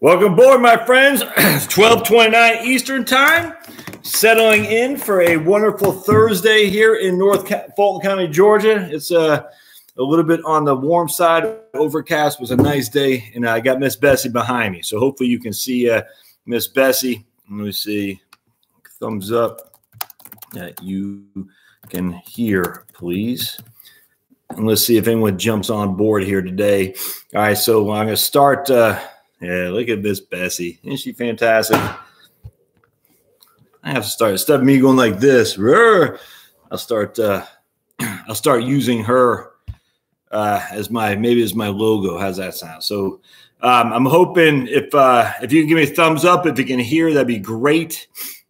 Welcome aboard, my friends. It's 1229 Eastern Time. Settling in for a wonderful Thursday here in North Fulton County, Georgia. It's uh, a little bit on the warm side. Overcast was a nice day, and I got Miss Bessie behind me. So hopefully you can see uh, Miss Bessie. Let me see. Thumbs up that you can hear, please. And let's see if anyone jumps on board here today. All right, so I'm going to start. Uh, yeah, look at Miss Bessie. Isn't she fantastic? I have to start instead of me going like this. I'll start. Uh, I'll start using her uh, as my maybe as my logo. How's that sound? So um, I'm hoping if uh, if you can give me a thumbs up, if you can hear, that'd be great.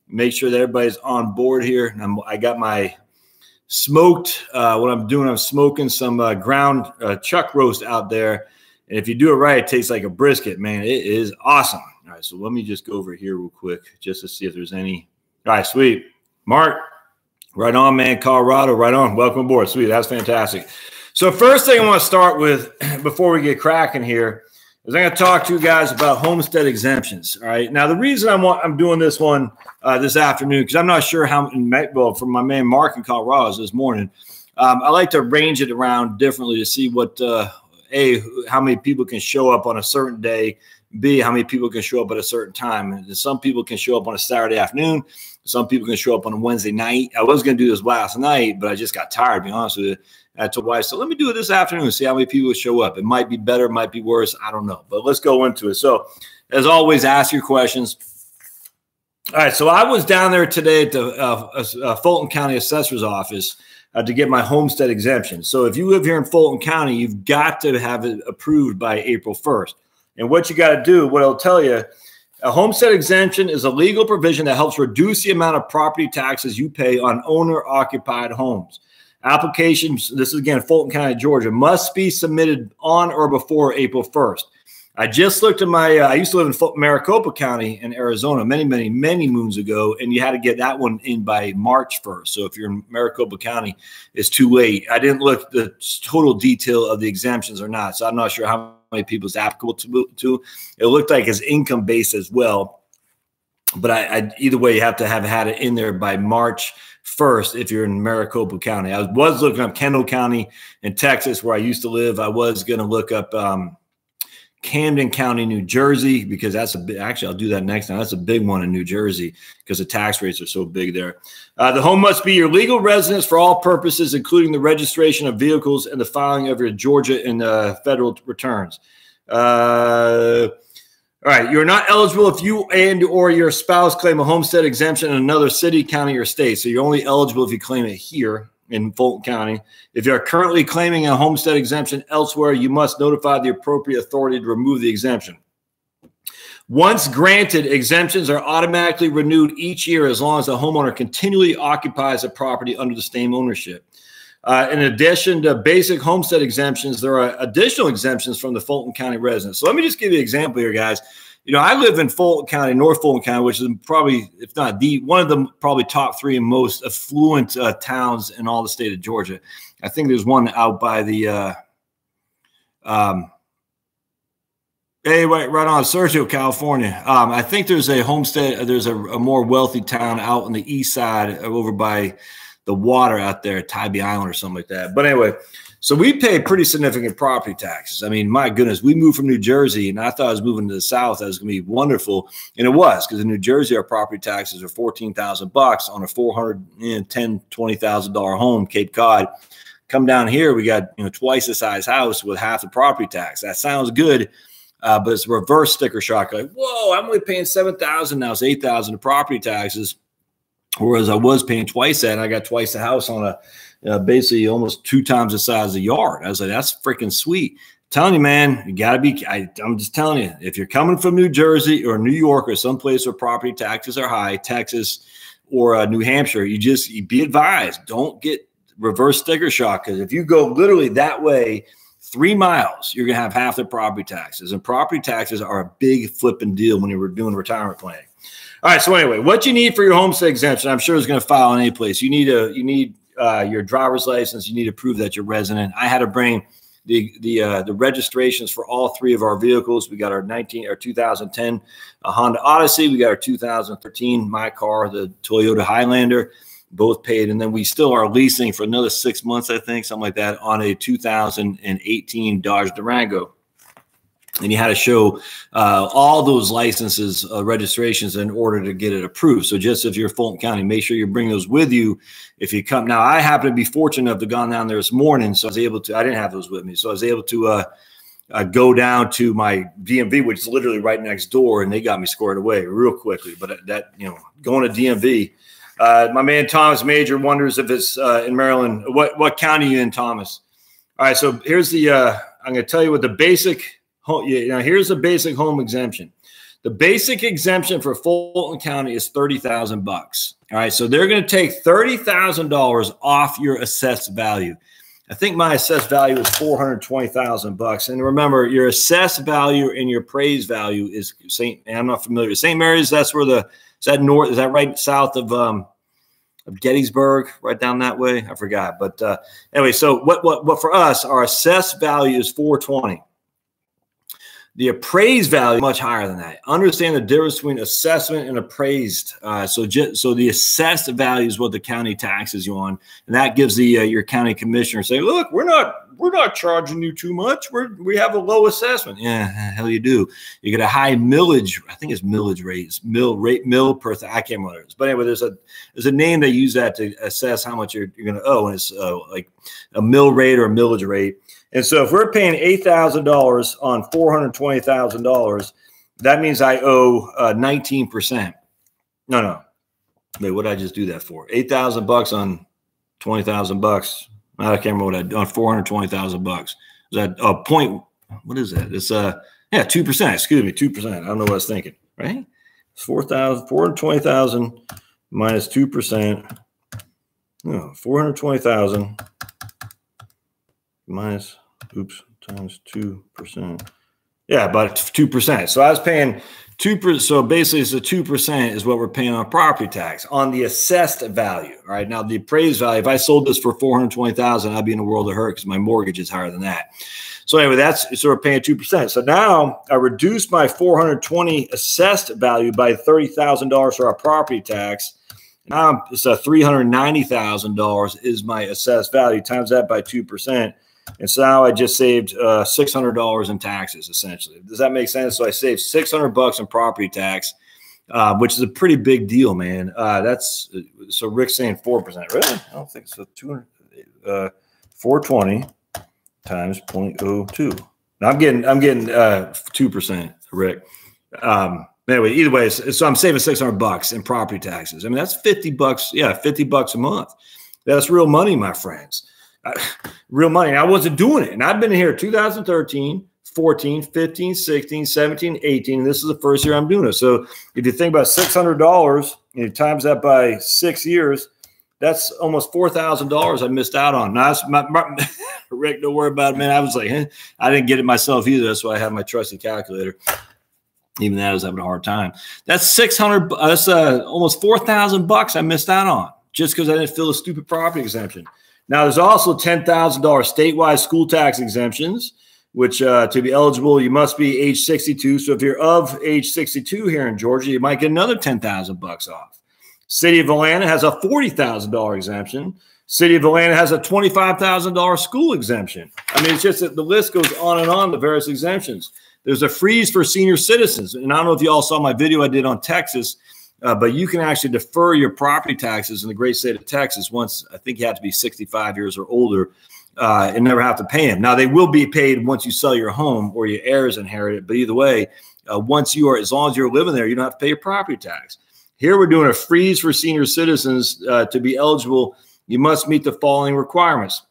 Make sure that everybody's on board here. I'm, I got my smoked. Uh, what I'm doing, I'm smoking some uh, ground uh, chuck roast out there and if you do it right, it tastes like a brisket, man. It is awesome. All right, so let me just go over here real quick just to see if there's any. All right, sweet. Mark, right on, man. Colorado, right on. Welcome aboard. Sweet. That's fantastic. So, first thing I want to start with before we get cracking here is I'm going to talk to you guys about homestead exemptions. All right. Now, the reason I'm I'm doing this one uh, this afternoon because I'm not sure how well from my man Mark in Colorado this morning. Um, I like to arrange it around differently to see what uh, a how many people can show up on a certain day? B how many people can show up at a certain time? And some people can show up on a saturday afternoon. Some people can show up on a wednesday night. I was going to do this last night but i just got tired to be honest with you. I told wife so let me do it this afternoon and see how many people show up. It might be better it might be worse. I don't know but let's go into it. So as always ask your questions. All right so i was down there today at the uh, uh, fulton county assessor's office uh, to get my homestead exemption. So if you live here in Fulton County, you've got to have it approved by April 1st. And what you got to do, what I'll tell you, a homestead exemption is a legal provision that helps reduce the amount of property taxes you pay on owner occupied homes. Applications, this is again Fulton County, Georgia, must be submitted on or before April 1st. I just looked at my. Uh, I used to live in Maricopa County in Arizona many, many, many moons ago, and you had to get that one in by March first. So if you're in Maricopa County, it's too late. I didn't look the total detail of the exemptions or not, so I'm not sure how many people it's applicable to. to. It looked like it's income based as well, but I, I either way, you have to have had it in there by March first if you're in Maricopa County. I was looking up Kendall County in Texas, where I used to live. I was going to look up. Um, Camden County, New Jersey, because that's a big, actually, I'll do that next time. That's a big one in New Jersey because the tax rates are so big there. Uh, the home must be your legal residence for all purposes, including the registration of vehicles and the filing of your Georgia and uh, federal returns. Uh, all right, you're not eligible if you and or your spouse claim a homestead exemption in another city, county, or state. So you're only eligible if you claim it here in Fulton County. If you are currently claiming a homestead exemption elsewhere, you must notify the appropriate authority to remove the exemption. Once granted, exemptions are automatically renewed each year as long as the homeowner continually occupies a property under the same ownership. Uh, in addition to basic homestead exemptions, there are additional exemptions from the Fulton County residents. So let me just give you an example here, guys you know, I live in Fulton County, North Fulton County, which is probably, if not the one of the probably top three most affluent uh, towns in all the state of Georgia. I think there's one out by the, uh, um, hey, right, on Sergio, California. Um, I think there's a homestead, there's a, a, more wealthy town out on the east side over by the water out there, Tybee Island or something like that. But anyway, so we pay pretty significant property taxes. I mean, my goodness, we moved from New Jersey, and I thought I was moving to the South. That was going to be wonderful, and it was because in New Jersey, our property taxes are fourteen thousand bucks on a four hundred and ten twenty thousand dollar home, Cape Cod. Come down here, we got you know twice the size house with half the property tax. That sounds good, uh, but it's reverse sticker shock. Like, whoa, I'm only paying seven thousand now. It's eight thousand in property taxes, whereas I was paying twice that. And I got twice the house on a uh, basically almost two times the size of the yard. I was like, that's freaking sweet. I'm telling you, man, you got to be. I, am just telling you, if you're coming from New Jersey or New York or someplace where property taxes are high, Texas or uh, New Hampshire, you just you be advised, don't get reverse sticker shock because if you go literally that way three miles, you're gonna have half the property taxes, and property taxes are a big flipping deal when you're doing retirement planning. All right, so anyway, what you need for your homestead exemption, I'm sure is going to file in any place. You need a you need uh, your driver's license. You need to prove that you're resident. I had to bring the the uh, the registrations for all three of our vehicles. We got our 19 or 2010 uh, Honda Odyssey. We got our 2013 my car, the Toyota Highlander, both paid, and then we still are leasing for another six months, I think, something like that, on a 2018 Dodge Durango and you had to show uh, all those licenses, uh, registrations in order to get it approved. So just if you're Fulton County, make sure you bring those with you if you come. Now, I happen to be fortunate enough to gone down there this morning, so I was able to. I didn't have those with me, so I was able to uh, uh go down to my DMV, which is literally right next door, and they got me squared away real quickly. But that you know, going to DMV. Uh, my man Thomas Major wonders if it's uh, in Maryland. What what county you in, Thomas? All right, so here's the. I'm going to tell you what the basic now here's the basic home exemption. The basic exemption for Fulton County is thirty thousand bucks. All right, so they're going to take thirty thousand dollars off your assessed value. I think my assessed value is four hundred twenty thousand bucks. And remember, your assessed value and your appraised value is Saint. I'm not familiar. St. Mary's. That's where the is that north? Is that right south of um, of Gettysburg, right down that way? I forgot. But uh, anyway, so what what what for us? Our assessed value is four twenty. The appraised value much higher than that. Understand the difference between assessment and appraised. Uh, so, so the assessed value is what the county taxes you on, and that gives the uh, your county commissioner say, "Look, we're not we're not charging you too much. We're we have a low assessment." Yeah, hell you do. You get a high millage. I think it's millage rates, mill rate, mill per. I can't remember. But anyway, there's a there's a name they use that to assess how much you're, you're going to owe, and it's uh, like a mill rate or a millage rate. And so if we're paying eight thousand dollars on four hundred twenty thousand dollars, that means I owe uh, nineteen percent. No, no. Wait, what did I just do that for? Eight thousand bucks on twenty thousand bucks. I can't remember what I did on four hundred twenty thousand bucks. Is that a point? What is that? It's uh yeah, two percent. Excuse me, two percent. I don't know what I was thinking. Right? It's four thousand four hundred twenty thousand minus two percent. No, four hundred twenty thousand minus, oops, times 2%. Yeah, about 2%. So I was paying 2%. So basically, it's a 2% is what we're paying on property tax on the assessed value. All right. Now, the appraised value, if I sold this for 420000 I'd be in a world of hurt because my mortgage is higher than that. So anyway, that's so we're paying 2%. So now I reduced my 420 assessed value by $30,000 for our property tax. Now it's a $390,000 is my assessed value times that by 2%. And so now I just saved uh, six hundred dollars in taxes. Essentially, does that make sense? So I saved six hundred bucks in property tax, uh, which is a pretty big deal, man. Uh, that's so Rick's saying four percent. Really? I don't think so. Two hundred, uh, four twenty times 0.02. Now I'm getting I'm getting uh, two percent, Rick. Um, anyway, either way, so I'm saving six hundred bucks in property taxes. I mean, that's fifty bucks. Yeah, fifty bucks a month. That's real money, my friends real money. And I wasn't doing it. And I've been here 2013, 14, 15, 16, 17, 18. And this is the first year I'm doing it. So if you think about $600 and you times that by six years, that's almost four thousand dollars I missed out on. Now, my, my, Rick, don't worry about it, man. I was like, eh, I didn't get it myself either. That's why I have my trusty calculator. Even that was having a hard time. That's six hundred. That's uh, almost four thousand bucks I missed out on just because I didn't fill a stupid property exemption. Now, there's also $10,000 statewide school tax exemptions, which uh, to be eligible, you must be age 62. So if you're of age 62 here in Georgia, you might get another 10,000 bucks off. City of Atlanta has a $40,000 exemption. City of Atlanta has a $25,000 school exemption. I mean, it's just that the list goes on and on, the various exemptions. There's a freeze for senior citizens. And I don't know if you all saw my video I did on Texas uh, but you can actually defer your property taxes in the great state of Texas once I think you have to be 65 years or older uh, and never have to pay them. Now they will be paid once you sell your home or your heirs inherit it. But either way, uh, once you are, as long as you're living there, you don't have to pay your property tax. Here we're doing a freeze for senior citizens uh, to be eligible. You must meet the following requirements: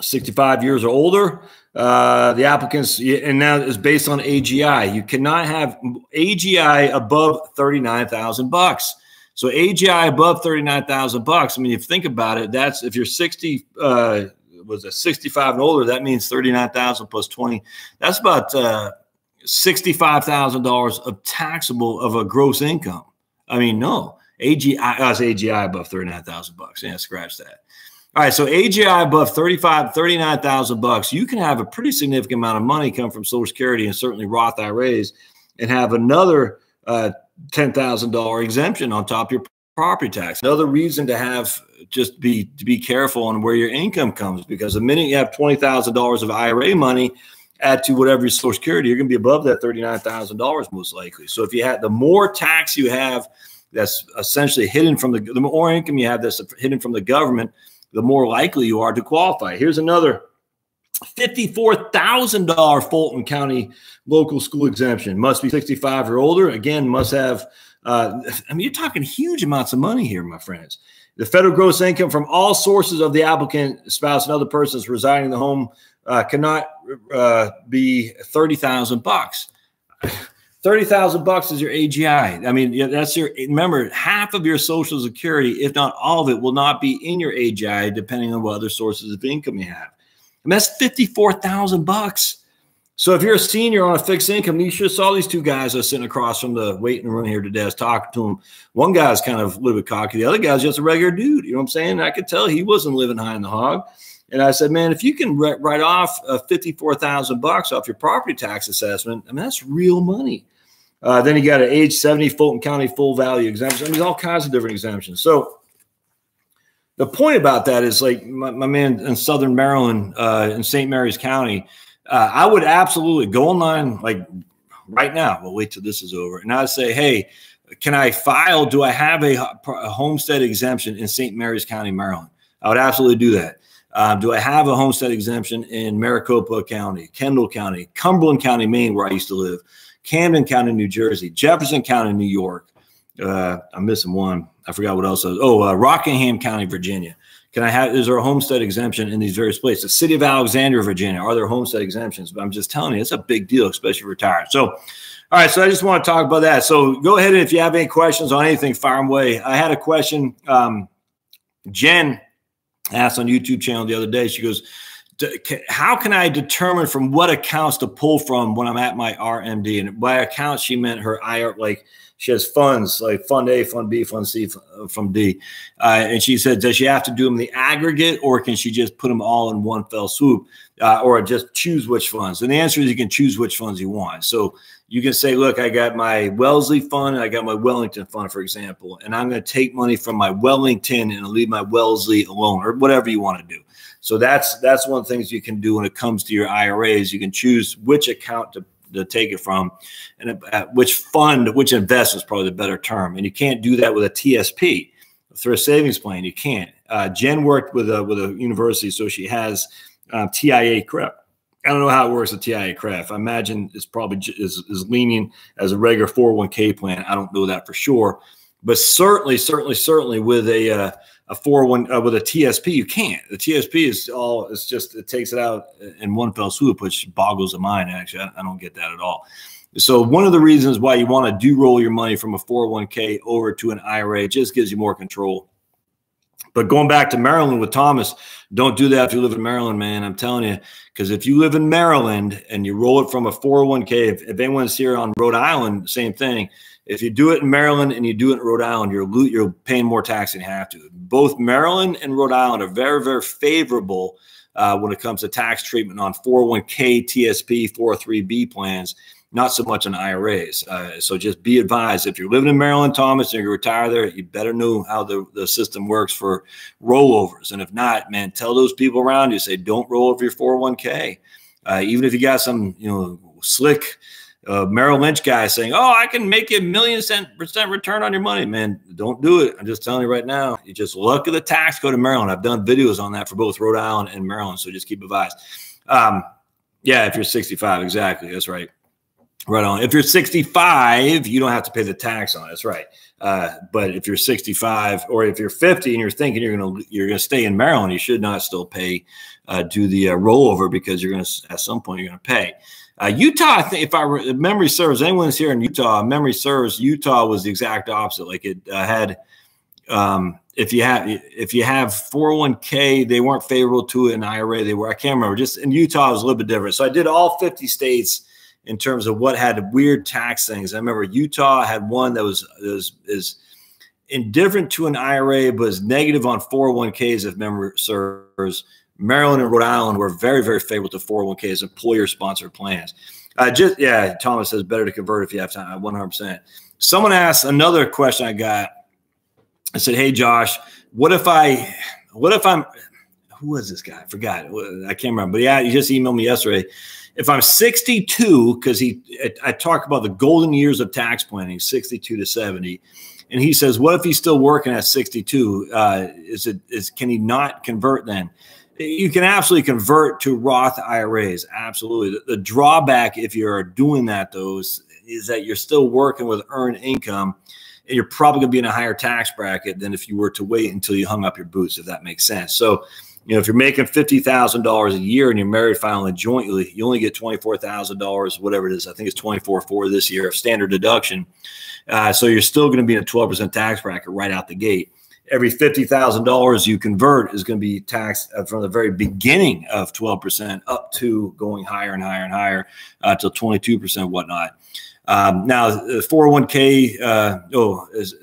65 years or older, uh, the applicants, and now is based on AGI. You cannot have AGI above thirty nine thousand bucks. So AGI above thirty nine thousand bucks. I mean, if you think about it, that's if you're sixty. Uh, was a 65 and older, that means 39,000 plus 20. That's about uh, $65,000 of taxable of a gross income. I mean, no, AGI, us AGI above 39,000 bucks. Yeah, scratch that. All right, so AGI above 35, 39,000 bucks, you can have a pretty significant amount of money come from Social Security and certainly Roth IRAs and have another uh, $10,000 exemption on top of your property tax. Another reason to have just be to be careful on where your income comes because the minute you have $20,000 of IRA money, add to whatever your social security, you're going to be above that $39,000 most likely. So if you had the more tax you have that's essentially hidden from the the more income you have that's hidden from the government, the more likely you are to qualify. Here's another $54,000 Fulton County local school exemption. Must be 65 or older. Again, must have, uh, I mean, you're talking huge amounts of money here, my friends. The federal gross income from all sources of the applicant, spouse, and other persons residing in the home uh, cannot uh, be 30,000 bucks. 30,000 bucks is your AGI. I mean, that's your, remember, half of your social security, if not all of it, will not be in your AGI, depending on what other sources of income you have. And that's 54,000 bucks. So if you're a senior on a fixed income, you should have saw these two guys are sitting across from the waiting room here today. I was talking to them. One guy's kind of a little bit cocky. The other guy's just a regular dude. You know what I'm saying? And I could tell he wasn't living high in the hog. And I said, man, if you can write off uh, 54,000 bucks off your property tax assessment, I mean, that's real money. Uh, then you got an age 70 Fulton County full value exemption. I mean, all kinds of different exemptions. So the point about that is like my, my man in Southern Maryland, uh, in St. Mary's County, uh, I would absolutely go online like right now. We'll wait till this is over. And I'd say, hey, can I file? Do I have a, a homestead exemption in St. Mary's County, Maryland? I would absolutely do that. Um, do I have a homestead exemption in Maricopa County, Kendall County, Cumberland County, Maine, where I used to live? Camden County, New Jersey, Jefferson County, New York. Uh, I'm missing one. I forgot what else. Was. Oh, uh, Rockingham County, Virginia. Can I have? Is there a homestead exemption in these various places? The city of Alexandria, Virginia. Are there homestead exemptions? But I'm just telling you, it's a big deal, especially retired. So, all right. So I just want to talk about that. So go ahead and if you have any questions on anything, fire away. I had a question. Um, Jen asked on YouTube channel the other day. She goes, how can I determine from what accounts to pull from when I'm at my RMD? And by account, she meant her IR, like she has funds like Fund A, Fund B, Fund C, from D. Uh, and she said, does she have to do them the aggregate or can she just put them all in one fell swoop uh, or just choose which funds? And the answer is you can choose which funds you want. So you can say, look, I got my Wellesley fund, and I got my Wellington fund, for example, and I'm going to take money from my Wellington and leave my Wellesley alone or whatever you want to do. So that's that's one of the things you can do when it comes to your IRAs. You can choose which account to, to take it from, and uh, which fund, which invest is probably the better term. And you can't do that with a TSP Thrift Savings Plan. You can't. Uh, Jen worked with a with a university, so she has uh, TIAA-CREF. I don't know how it works with TIAA CREF. I imagine it's probably is, is leaning as a regular 401k plan. I don't know that for sure, but certainly, certainly, certainly with a uh, a four one uh, with a TSP, you can't. The TSP is all. It's just it takes it out in one fell swoop, which boggles the mind. Actually, I, I don't get that at all. So one of the reasons why you want to do roll your money from a 401k over to an IRA it just gives you more control. But going back to Maryland with Thomas, don't do that if you live in Maryland, man. I'm telling you, because if you live in Maryland and you roll it from a 401k, if, if anyone's here on Rhode Island, same thing if you do it in Maryland and you do it in Rhode Island, you're you're paying more tax than you have to. Both Maryland and Rhode Island are very very favorable uh, when it comes to tax treatment on 401k, TSP, 403b plans. Not so much on IRAs. Uh, so just be advised if you're living in Maryland, Thomas, and you retire there, you better know how the, the system works for rollovers. And if not, man, tell those people around you, say, don't roll over your 401k. Uh, even if you got some, you know, slick uh, Merrill Lynch guy saying, "Oh, I can make you a million cent percent return on your money." Man, don't do it. I'm just telling you right now. You just look at the tax code to Maryland. I've done videos on that for both Rhode Island and Maryland, so just keep advised. Um, yeah, if you're 65, exactly. That's right. Right on. If you're 65, you don't have to pay the tax on it. That's right. Uh, but if you're 65 or if you're 50 and you're thinking you're gonna you're gonna stay in Maryland, you should not still pay uh, do the uh, rollover because you're gonna at some point you're gonna pay. Uh, Utah, I think, if I if memory serves, anyone's here in Utah, memory serves, Utah was the exact opposite. Like it uh, had, um, if you have if you have 401k, they weren't favorable to it. In IRA, they were. I can't remember. Just in Utah, it was a little bit different. So I did all 50 states in terms of what had weird tax things. I remember Utah had one that was is is indifferent to an IRA, but is negative on 401ks if memory serves. Maryland and Rhode Island were very, very favorable to 401ks, employer sponsored plans. Uh, just yeah, Thomas says better to convert if you have time. 100%. Someone asked another question I got. I said, "Hey Josh, what if I, what if I'm, who was this guy? I forgot. I can't remember. But yeah, he just emailed me yesterday. If I'm 62, because he, I, I talk about the golden years of tax planning, 62 to 70." And he says, "What if he's still working at 62? Uh, is it is can he not convert then?" You can absolutely convert to Roth IRAs. Absolutely. The, the drawback, if you're doing that, though, is, is that you're still working with earned income and you're probably going to be in a higher tax bracket than if you were to wait until you hung up your boots, if that makes sense. So, you know, if you're making fifty thousand dollars a year and you're married filing jointly, you only get twenty four thousand dollars, whatever it is. I think it's twenty four four this year of standard deduction. Uh, so you're still going to be in a twelve percent tax bracket right out the gate every $50,000 you convert is going to be taxed uh, from the very beginning of 12% up to going higher and higher and higher uh, till 22% whatnot. Um, now, the 401k, uh, oh, is,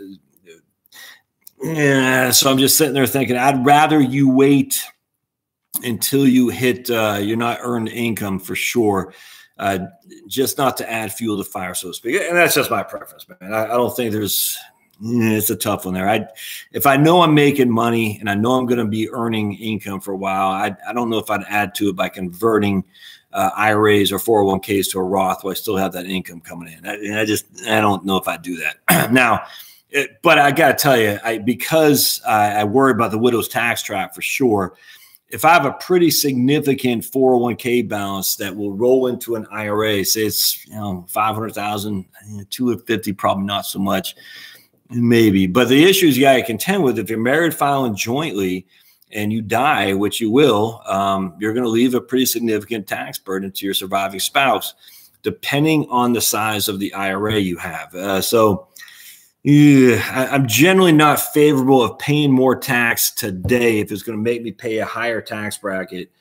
yeah, so I'm just sitting there thinking, I'd rather you wait until you hit, uh, you're not earned income for sure. Uh, just not to add fuel to fire, so to speak. And that's just my preference, man. I, I don't think there's it's a tough one there. I, if I know I'm making money and I know I'm going to be earning income for a while, I, I don't know if I'd add to it by converting uh, IRAs or 401ks to a Roth while I still have that income coming in. I, I just, I don't know if I do that now. It, but I got to tell you, I, because I, I worry about the widow's tax trap for sure. If I have a pretty significant 401k balance that will roll into an IRA, say it's you know 500,000, 250, probably not so much Maybe, but the issues you got to contend with if you're married filing jointly and you die, which you will, um, you're going to leave a pretty significant tax burden to your surviving spouse, depending on the size of the IRA you have. Uh, so, yeah, I, I'm generally not favorable of paying more tax today if it's going to make me pay a higher tax bracket,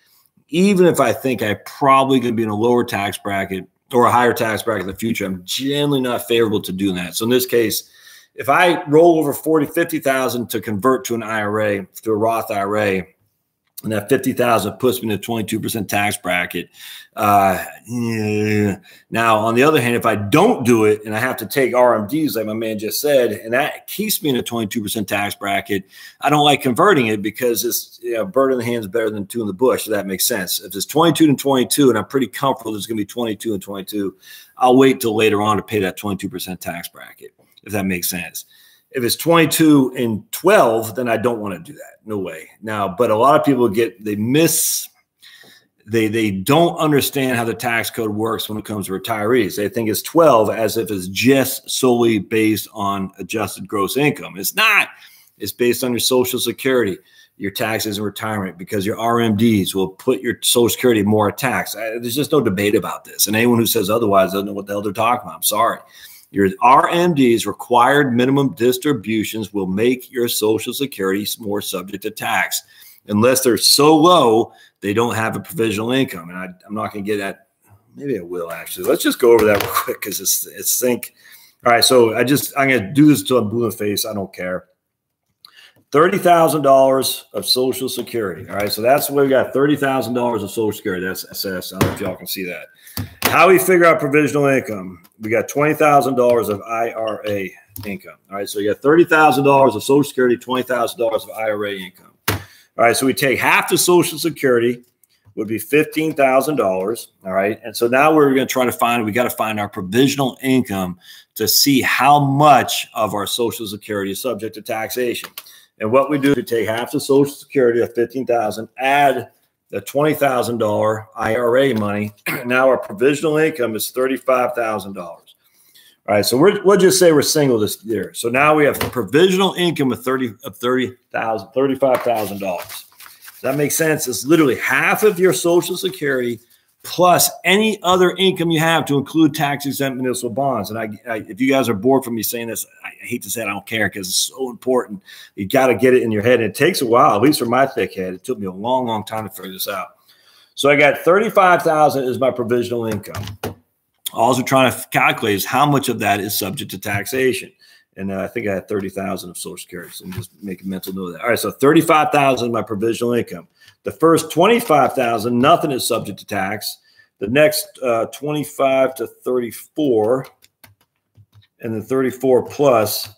even if I think I'm probably going to be in a lower tax bracket or a higher tax bracket in the future. I'm generally not favorable to doing that. So in this case if I roll over 40, 50,000 to convert to an IRA, to a Roth IRA, and that 50,000 puts me in a 22% tax bracket. Uh. Now, on the other hand, if I don't do it and I have to take RMDs, like my man just said, and that keeps me in a 22% tax bracket, I don't like converting it because it's, you know, bird in the hand is better than two in the bush. So that makes sense. If it's 22 and 22, and I'm pretty comfortable there's going to be 22 and 22, I'll wait till later on to pay that 22% tax bracket if that makes sense. If it's 22 and 12, then I don't want to do that. No way. Now, but a lot of people get they miss they they don't understand how the tax code works when it comes to retirees. They think it's 12 as if it's just solely based on adjusted gross income. It's not. It's based on your social security, your taxes and retirement, because your RMDs will put your social security more tax. There's just no debate about this. And anyone who says otherwise doesn't know what the hell they're talking about. I'm sorry. Your RMD's required minimum distributions will make your Social Security more subject to tax unless they're so low they don't have a provisional income. And I, am not going to get that. maybe I will actually. Let's just go over that real quick because it's it's think. All right, so I just I'm going to do this to a blue in the face. I don't care. Thirty thousand dollars of Social Security. All right, so that's what we got. Thirty thousand dollars of Social Security. That's SS. I don't know if y'all can see that. How we figure out provisional income? We got twenty thousand dollars of IRA income. All right, so you got thirty thousand dollars of Social Security, twenty thousand dollars of IRA income. All right, so we take half the Social Security would be fifteen thousand dollars. All right, and so now we're going to try to find. We got to find our provisional income to see how much of our Social Security is subject to taxation. And what we do is take half the Social Security of fifteen thousand, add the $20,000 IRA money. now our provisional income is $35,000. All right, so we're, we'll just say we're single this year. So now we have provisional income of 30 of 30,000 $35,000. Does that make sense? It's literally half of your social security plus any other income you have to include tax exempt municipal bonds. And I, I, if you guys are bored from me saying this, I hate to say it, I don't care because it's so important. You got to get it in your head. And it takes a while, at least for my thick head. It took me a long, long time to figure this out. So I got 35,000 is my provisional income. All we're trying to calculate is how much of that is subject to taxation. And uh, I think I had 30,000 of social security. So I'm just make a mental note of that. All right. So 35,000 my provisional income. The first 25,000, nothing is subject to tax. The next uh, 25 to 34 and then 34 plus.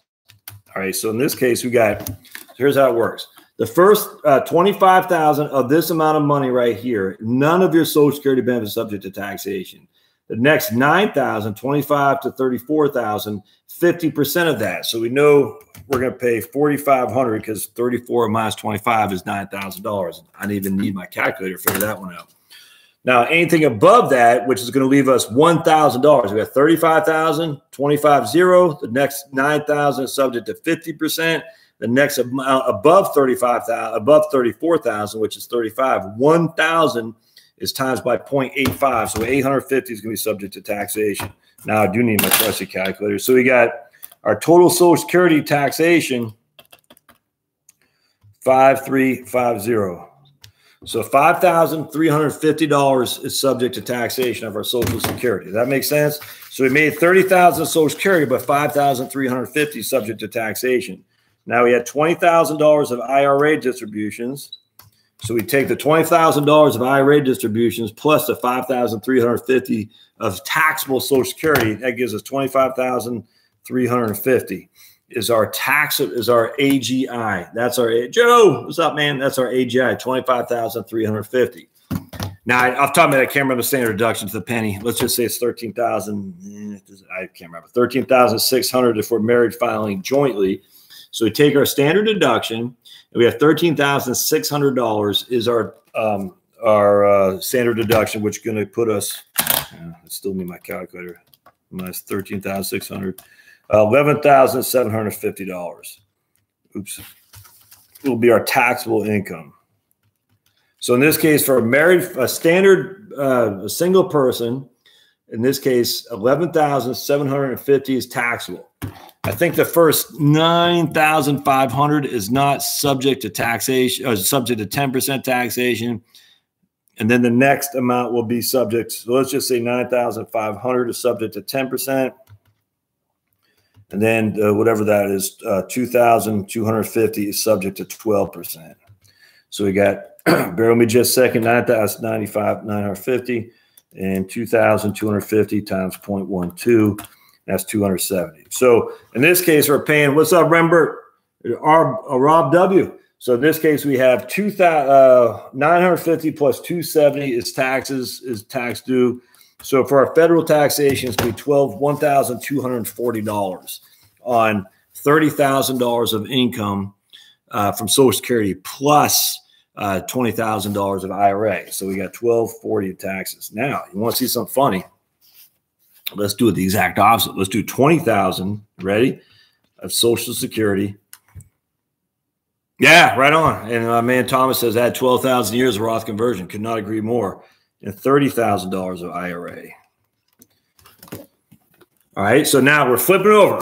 All right. So in this case, we got, here's how it works. The first uh, 25,000 of this amount of money right here, none of your social security benefits subject to taxation. The next 9,000, 25 to 34,000, 50% of that. So we know we're going to pay 4,500 because 34 minus 25 is $9,000. I didn't even need my calculator to figure that one out. Now, anything above that, which is going to leave us $1,000, we got 35,000, 25 zero. The next 9,000 is subject to 50%. The next amount above 35,000, above 34,000, which is 35, 1,000 is times by 0.85. So 850 is going to be subject to taxation. Now I do need my trusty calculator. So we got our total Social Security taxation, 5350. So $5,350 is subject to taxation of our Social Security. Does that make sense? So we made 30,000 Social Security, but 5,350 is subject to taxation. Now we had $20,000 of IRA distributions so we take the twenty thousand dollars of IRA distributions plus the five thousand three hundred fifty of taxable Social Security. That gives us twenty five thousand three hundred fifty. Is our tax is our AGI? That's our Joe. What's up, man? That's our AGI. Twenty five thousand three hundred fifty. Now, off top of my head, I can't remember the standard deduction to the penny. Let's just say it's thirteen thousand. Eh, I can't remember thirteen thousand six hundred if we're married filing jointly. So we take our standard deduction we have thirteen thousand six hundred dollars is our um, our uh, standard deduction, which is going to put us. Uh, I still need my calculator. Minus thirteen thousand six hundred, uh, eleven thousand seven hundred fifty dollars. Oops, will be our taxable income. So in this case, for a married, a standard, uh, a single person, in this case, eleven thousand seven hundred fifty is taxable. I think the first 9,500 is not subject to taxation, or uh, subject to 10% taxation. And then the next amount will be subject, so let's just say 9,500 is subject to 10%. And then uh, whatever that is, uh, 2,250 is subject to 12%. So we got, bear with me just a second, 9,095, 950 and 2,250 times 0.12 that's 270. So in this case, we're paying, what's up, Rembert? Our, uh, Rob W. So in this case, we have two uh, 950 plus 270 is taxes, is tax due. So for our federal taxation, it's be 12, $1,240 on $30,000 of income uh, from Social Security plus uh, $20,000 of IRA. So we got 1240 of taxes. Now, you want to see something funny? Let's do it the exact opposite. Let's do 20,000, ready, of Social Security. Yeah, right on. And my man Thomas says add 12,000 years of Roth conversion. Could not agree more. And $30,000 of IRA. All right, so now we're flipping over.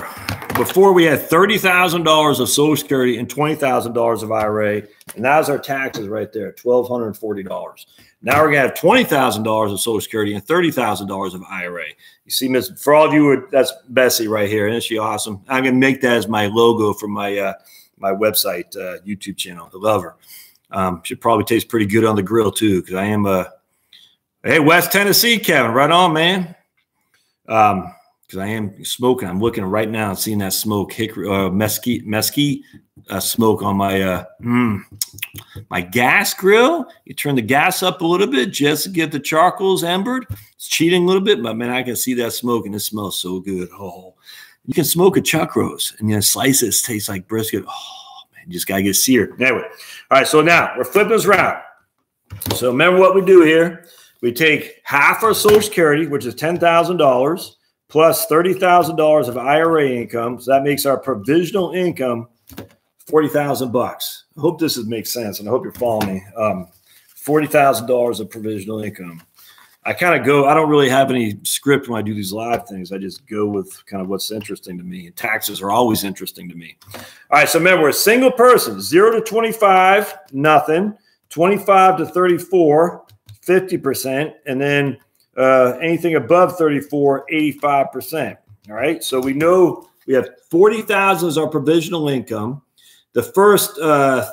Before we had $30,000 of Social Security and $20,000 of IRA, and that was our taxes right there, $1,240. Now we're going to have $20,000 of Social Security and $30,000 of IRA. You see, Miss, for all of you, that's Bessie right here. Isn't she awesome? I'm going to make that as my logo for my uh, my website, uh, YouTube channel. I love her. Um, should probably tastes pretty good on the grill too, because I am a, uh, hey, West Tennessee, Kevin, right on, man. Um, because I am smoking. I'm looking right now and seeing that smoke, hickory, uh, mesquite, mesquite uh, smoke on my uh, mm, my gas grill. You turn the gas up a little bit just to get the charcoals embered. It's cheating a little bit, but man, I can see that smoke and it smells so good. Oh, you can smoke a chuck roast and then slice it. It tastes like brisket. Oh man, you just gotta get seared. Anyway, all right. So now we're flipping this around. So remember what we do here. We take half our Social Security, which is ten thousand dollars plus $30,000 of IRA income. So that makes our provisional income 40,000 bucks. I hope this is, makes sense and I hope you're following me. Um, $40,000 of provisional income. I kind of go, I don't really have any script when I do these live things. I just go with kind of what's interesting to me. And taxes are always interesting to me. All right. So remember, a single person, zero to 25, nothing, 25 to 34, 50%. And then uh, anything above 34, 85%. All right. So we know we have 40,000 as our provisional income. The first uh,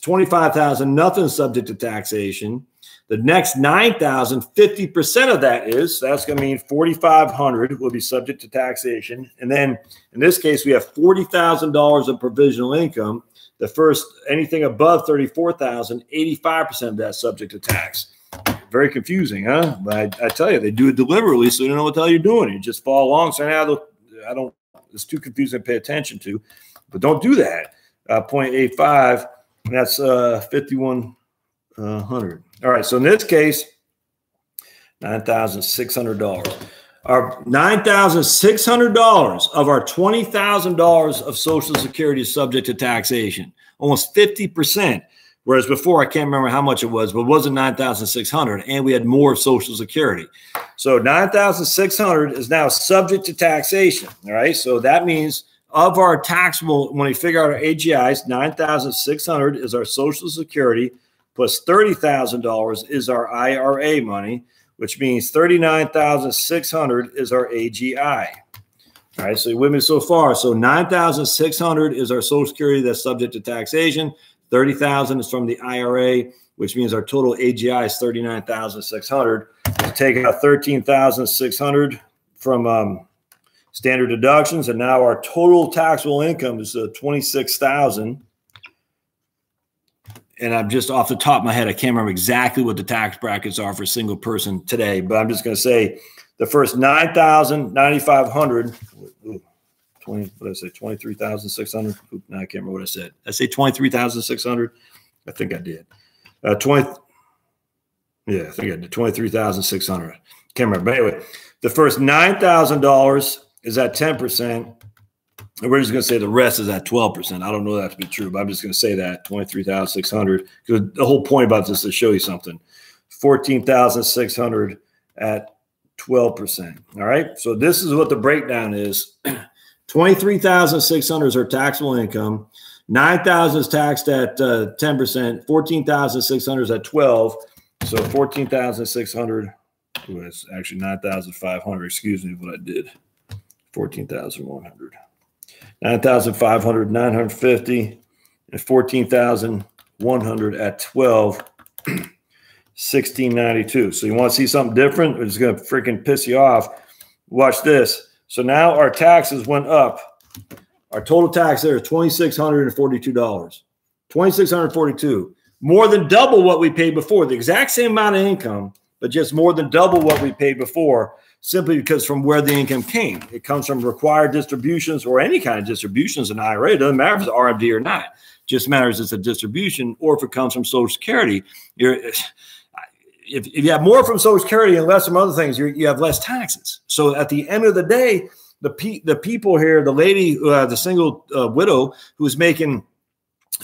25,000, nothing subject to taxation. The next 9,000, 50% of that is, so that's going to mean 4,500 will be subject to taxation. And then in this case, we have $40,000 of provisional income. The first, anything above 34,000, 85% of that subject to tax. Very confusing, huh? But I, I, tell you, they do it deliberately so you don't know what the hell you're doing. You just follow along. So now I don't, it's too confusing to pay attention to, but don't do that. Uh, 0.85, that's uh, 5,100. All right. So in this case, $9,600. Our $9,600 of our $20,000 of Social Security is subject to taxation, almost 50%. Whereas before, I can't remember how much it was, but it wasn't 9,600 and we had more Social Security. So 9,600 is now subject to taxation. All right. So that means of our taxable, when we figure out our AGIs, 9,600 is our Social Security plus $30,000 is our IRA money, which means 39,600 is our AGI. All right, so you with me so far. So 9,600 is our Social Security that's subject to taxation. 30,000 is from the IRA, which means our total AGI is 39,600. Take out 13,600 from um, standard deductions, and now our total taxable income is uh, 26,000 and I'm just off the top of my head, I can't remember exactly what the tax brackets are for a single person today, but I'm just going to say the first 9,000, 9,500, 20, what did I say, 23,600? No, I can't remember what I said. I say 23,600. I think I did. Uh, 20, yeah, I think I did 23,600. Can't remember. But anyway, the first $9,000 is at 10%. And we're just going to say the rest is at 12%. I don't know that to be true, but I'm just going to say that 23,600 because the whole point about this is to show you something. 14,600 at 12%. All right. So this is what the breakdown is. 23,600 is our taxable income. 9,000 is taxed at uh, 10%. 14,600 is at 12. So 14,600 was actually 9,500. Excuse me what I did. 14,100. 9,500, 950, and 14,100 at 12, 1692. So you want to see something different? It's going to freaking piss you off. Watch this. So now our taxes went up. Our total tax there is $2,642. 2642 more than double what we paid before. The exact same amount of income, but just more than double what we paid before simply because from where the income came. It comes from required distributions or any kind of distributions in IRA. It doesn't matter if it's RMD or not. It just matters it's a distribution or if it comes from Social Security. You're, if, if you have more from Social Security and less from other things, you have less taxes. So at the end of the day, the pe- the people here, the lady, uh, the single uh, widow who's making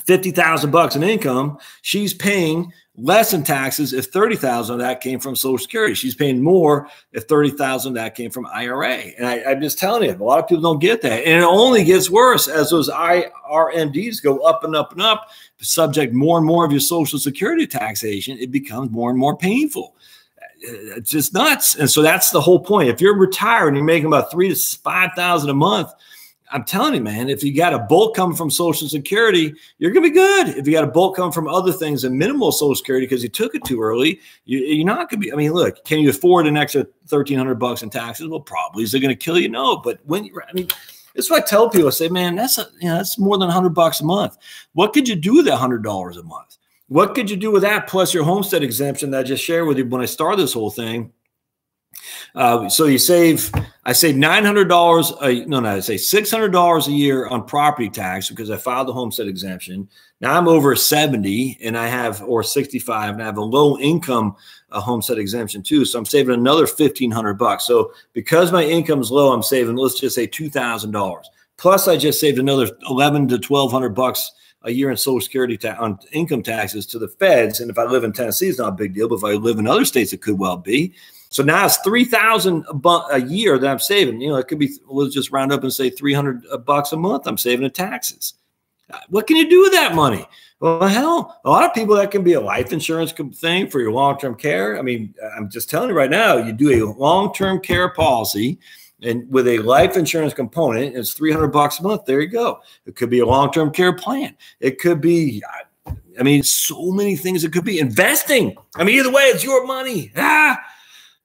fifty thousand bucks in income, she's paying less in taxes if 30,000 of that came from Social Security. She's paying more if 30,000 of that came from IRA. And I, am just telling you, a lot of people don't get that. And it only gets worse as those IRMDs go up and up and up, subject more and more of your Social Security taxation, it becomes more and more painful. Uh, it's just nuts. And so that's the whole point. If you're retired and you're making about three to 5,000 a month, I'm telling you, man, if you got a bulk coming from Social Security, you're going to be good. If you got a bulk coming from other things and minimal Social Security because you took it too early, you, are not going to be. I mean, look, can you afford an extra 1300 bucks in taxes? Well, probably. Is it going to kill you? No. But when you, I mean, that's what I tell people. I say, man, that's a, you know, that's more than 100 bucks a month. What could you do with that $100 a month? What could you do with that plus your homestead exemption that I just shared with you when I started this whole thing? Uh, so you save, I save nine hundred dollars. No, no, I say six hundred dollars a year on property tax because I filed the homestead exemption. Now I'm over seventy, and I have or sixty five, and I have a low income uh, homestead exemption too. So I'm saving another fifteen hundred bucks. So because my income is low, I'm saving let's just say two thousand dollars. Plus, I just saved another eleven to twelve hundred bucks a year in Social Security ta- on income taxes to the feds. And if I live in Tennessee, it's not a big deal. But if I live in other states, it could well be. So now it's three thousand a year that I'm saving. You know, it could be let's just round up and say three hundred bucks a month I'm saving in taxes. What can you do with that money? Well, hell, a lot of people that can be a life insurance thing for your long term care. I mean, I'm just telling you right now, you do a long term care policy And with a life insurance component, it's 300 bucks a month. There you go. It could be a long term care plan. It could be, I mean, so many things. It could be investing. I mean, either way, it's your money. Ah,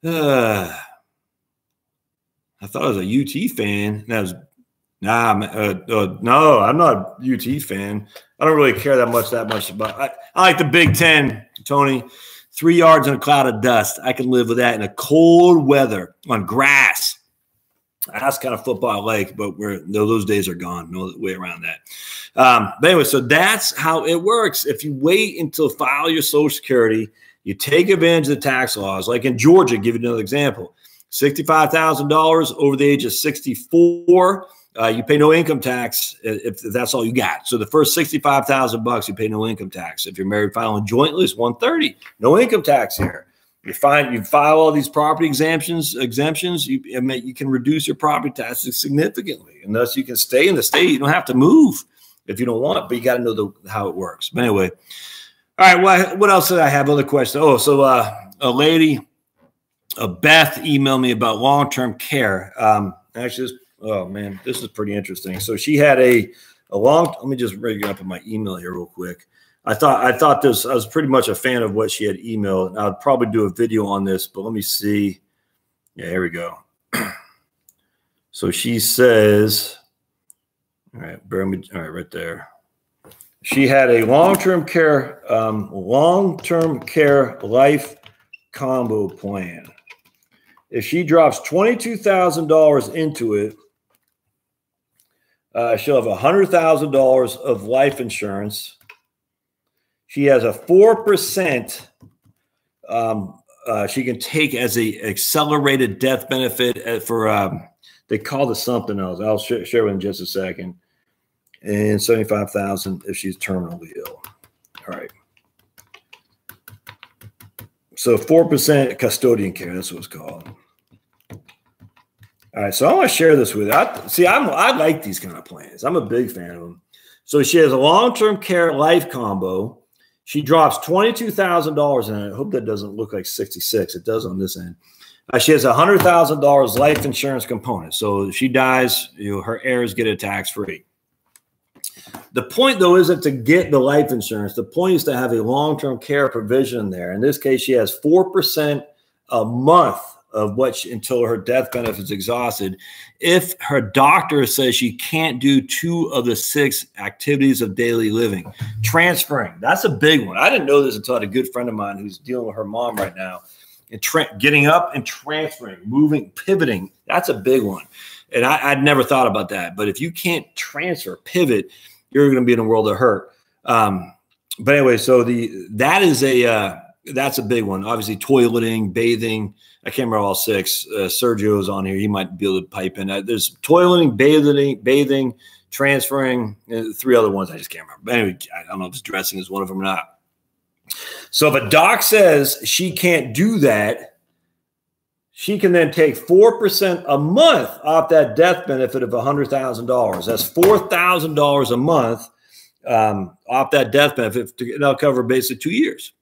uh, I thought I was a UT fan. That was nah. Uh, uh, no, I'm not a UT fan. I don't really care that much. That much about. I, I like the Big Ten, Tony. Three yards in a cloud of dust. I can live with that in a cold weather on grass. That's kind of football I like, but we're no, those days are gone. No way around that. Um, but anyway, so that's how it works. If you wait until file your Social Security, you take advantage of the tax laws. Like in Georgia, give you another example: sixty-five thousand dollars over the age of sixty-four uh, you pay no income tax if, that's all you got. So the first sixty-five thousand bucks, you pay no income tax. If you're married filing jointly, it's one thirty. No income tax here. You find you file all these property exemptions. Exemptions, you you can reduce your property taxes significantly, and thus you can stay in the state. You don't have to move if you don't want, but you got to know the, how it works. But anyway, all right. Well, what else did I have? Other questions? Oh, so uh, a lady, a Beth, emailed me about long-term care. Um, actually, this Oh man, this is pretty interesting. So she had a a long. Let me just bring it up in my email here real quick. I thought I thought this. I was pretty much a fan of what she had emailed. I'd probably do a video on this, but let me see. Yeah, here we go. so she says, "All right, bear me. All right, right there." She had a long-term care, um, long-term care life combo plan. If she drops twenty-two thousand dollars into it, uh, she'll have $100,000 of life insurance. She has a 4% um, uh, she can take as a accelerated death benefit uh, for, um, they call this something else. I'll sh- share with in just a second. And 75,000 if she's terminally ill. All right. So 4% custodian care, that's what it's called. All right, so I want to share this with you. I, see, I'm I like these kind of plans. I'm a big fan of them. So she has a long-term care life combo. She drops twenty-two thousand dollars in it. I hope that doesn't look like sixty-six. It does on this end. Uh, she has a hundred thousand dollars life insurance component. So she dies, you know, her heirs get it tax-free. The point, though, isn't to get the life insurance. The point is to have a long-term care provision there. In this case, she has four percent a month of what she, until her death benefit is exhausted. If her doctor says she can't do two of the six activities of daily living, transferring, that's a big one. I didn't know this until I had a good friend of mine who's dealing with her mom right now. And getting up and transferring, moving, pivoting, that's a big one. And I, would never thought about that. But if you can't transfer, pivot, you're going to be in a world of hurt. Um, but anyway, so the that is a uh, that's a big one. Obviously, toileting, bathing, I can't remember all six. Uh, Sergio's on here. He might be able to pipe in. Uh, there's toileting, bathing, bathing, transferring, three other ones. I just can't remember. But anyway, I don't know if dressing is one of them or not. So if a doc says she can't do that, she can then take 4% a month off that death benefit of $100,000. That's $4,000 a month um, off that death benefit. To, that'll cover basically two years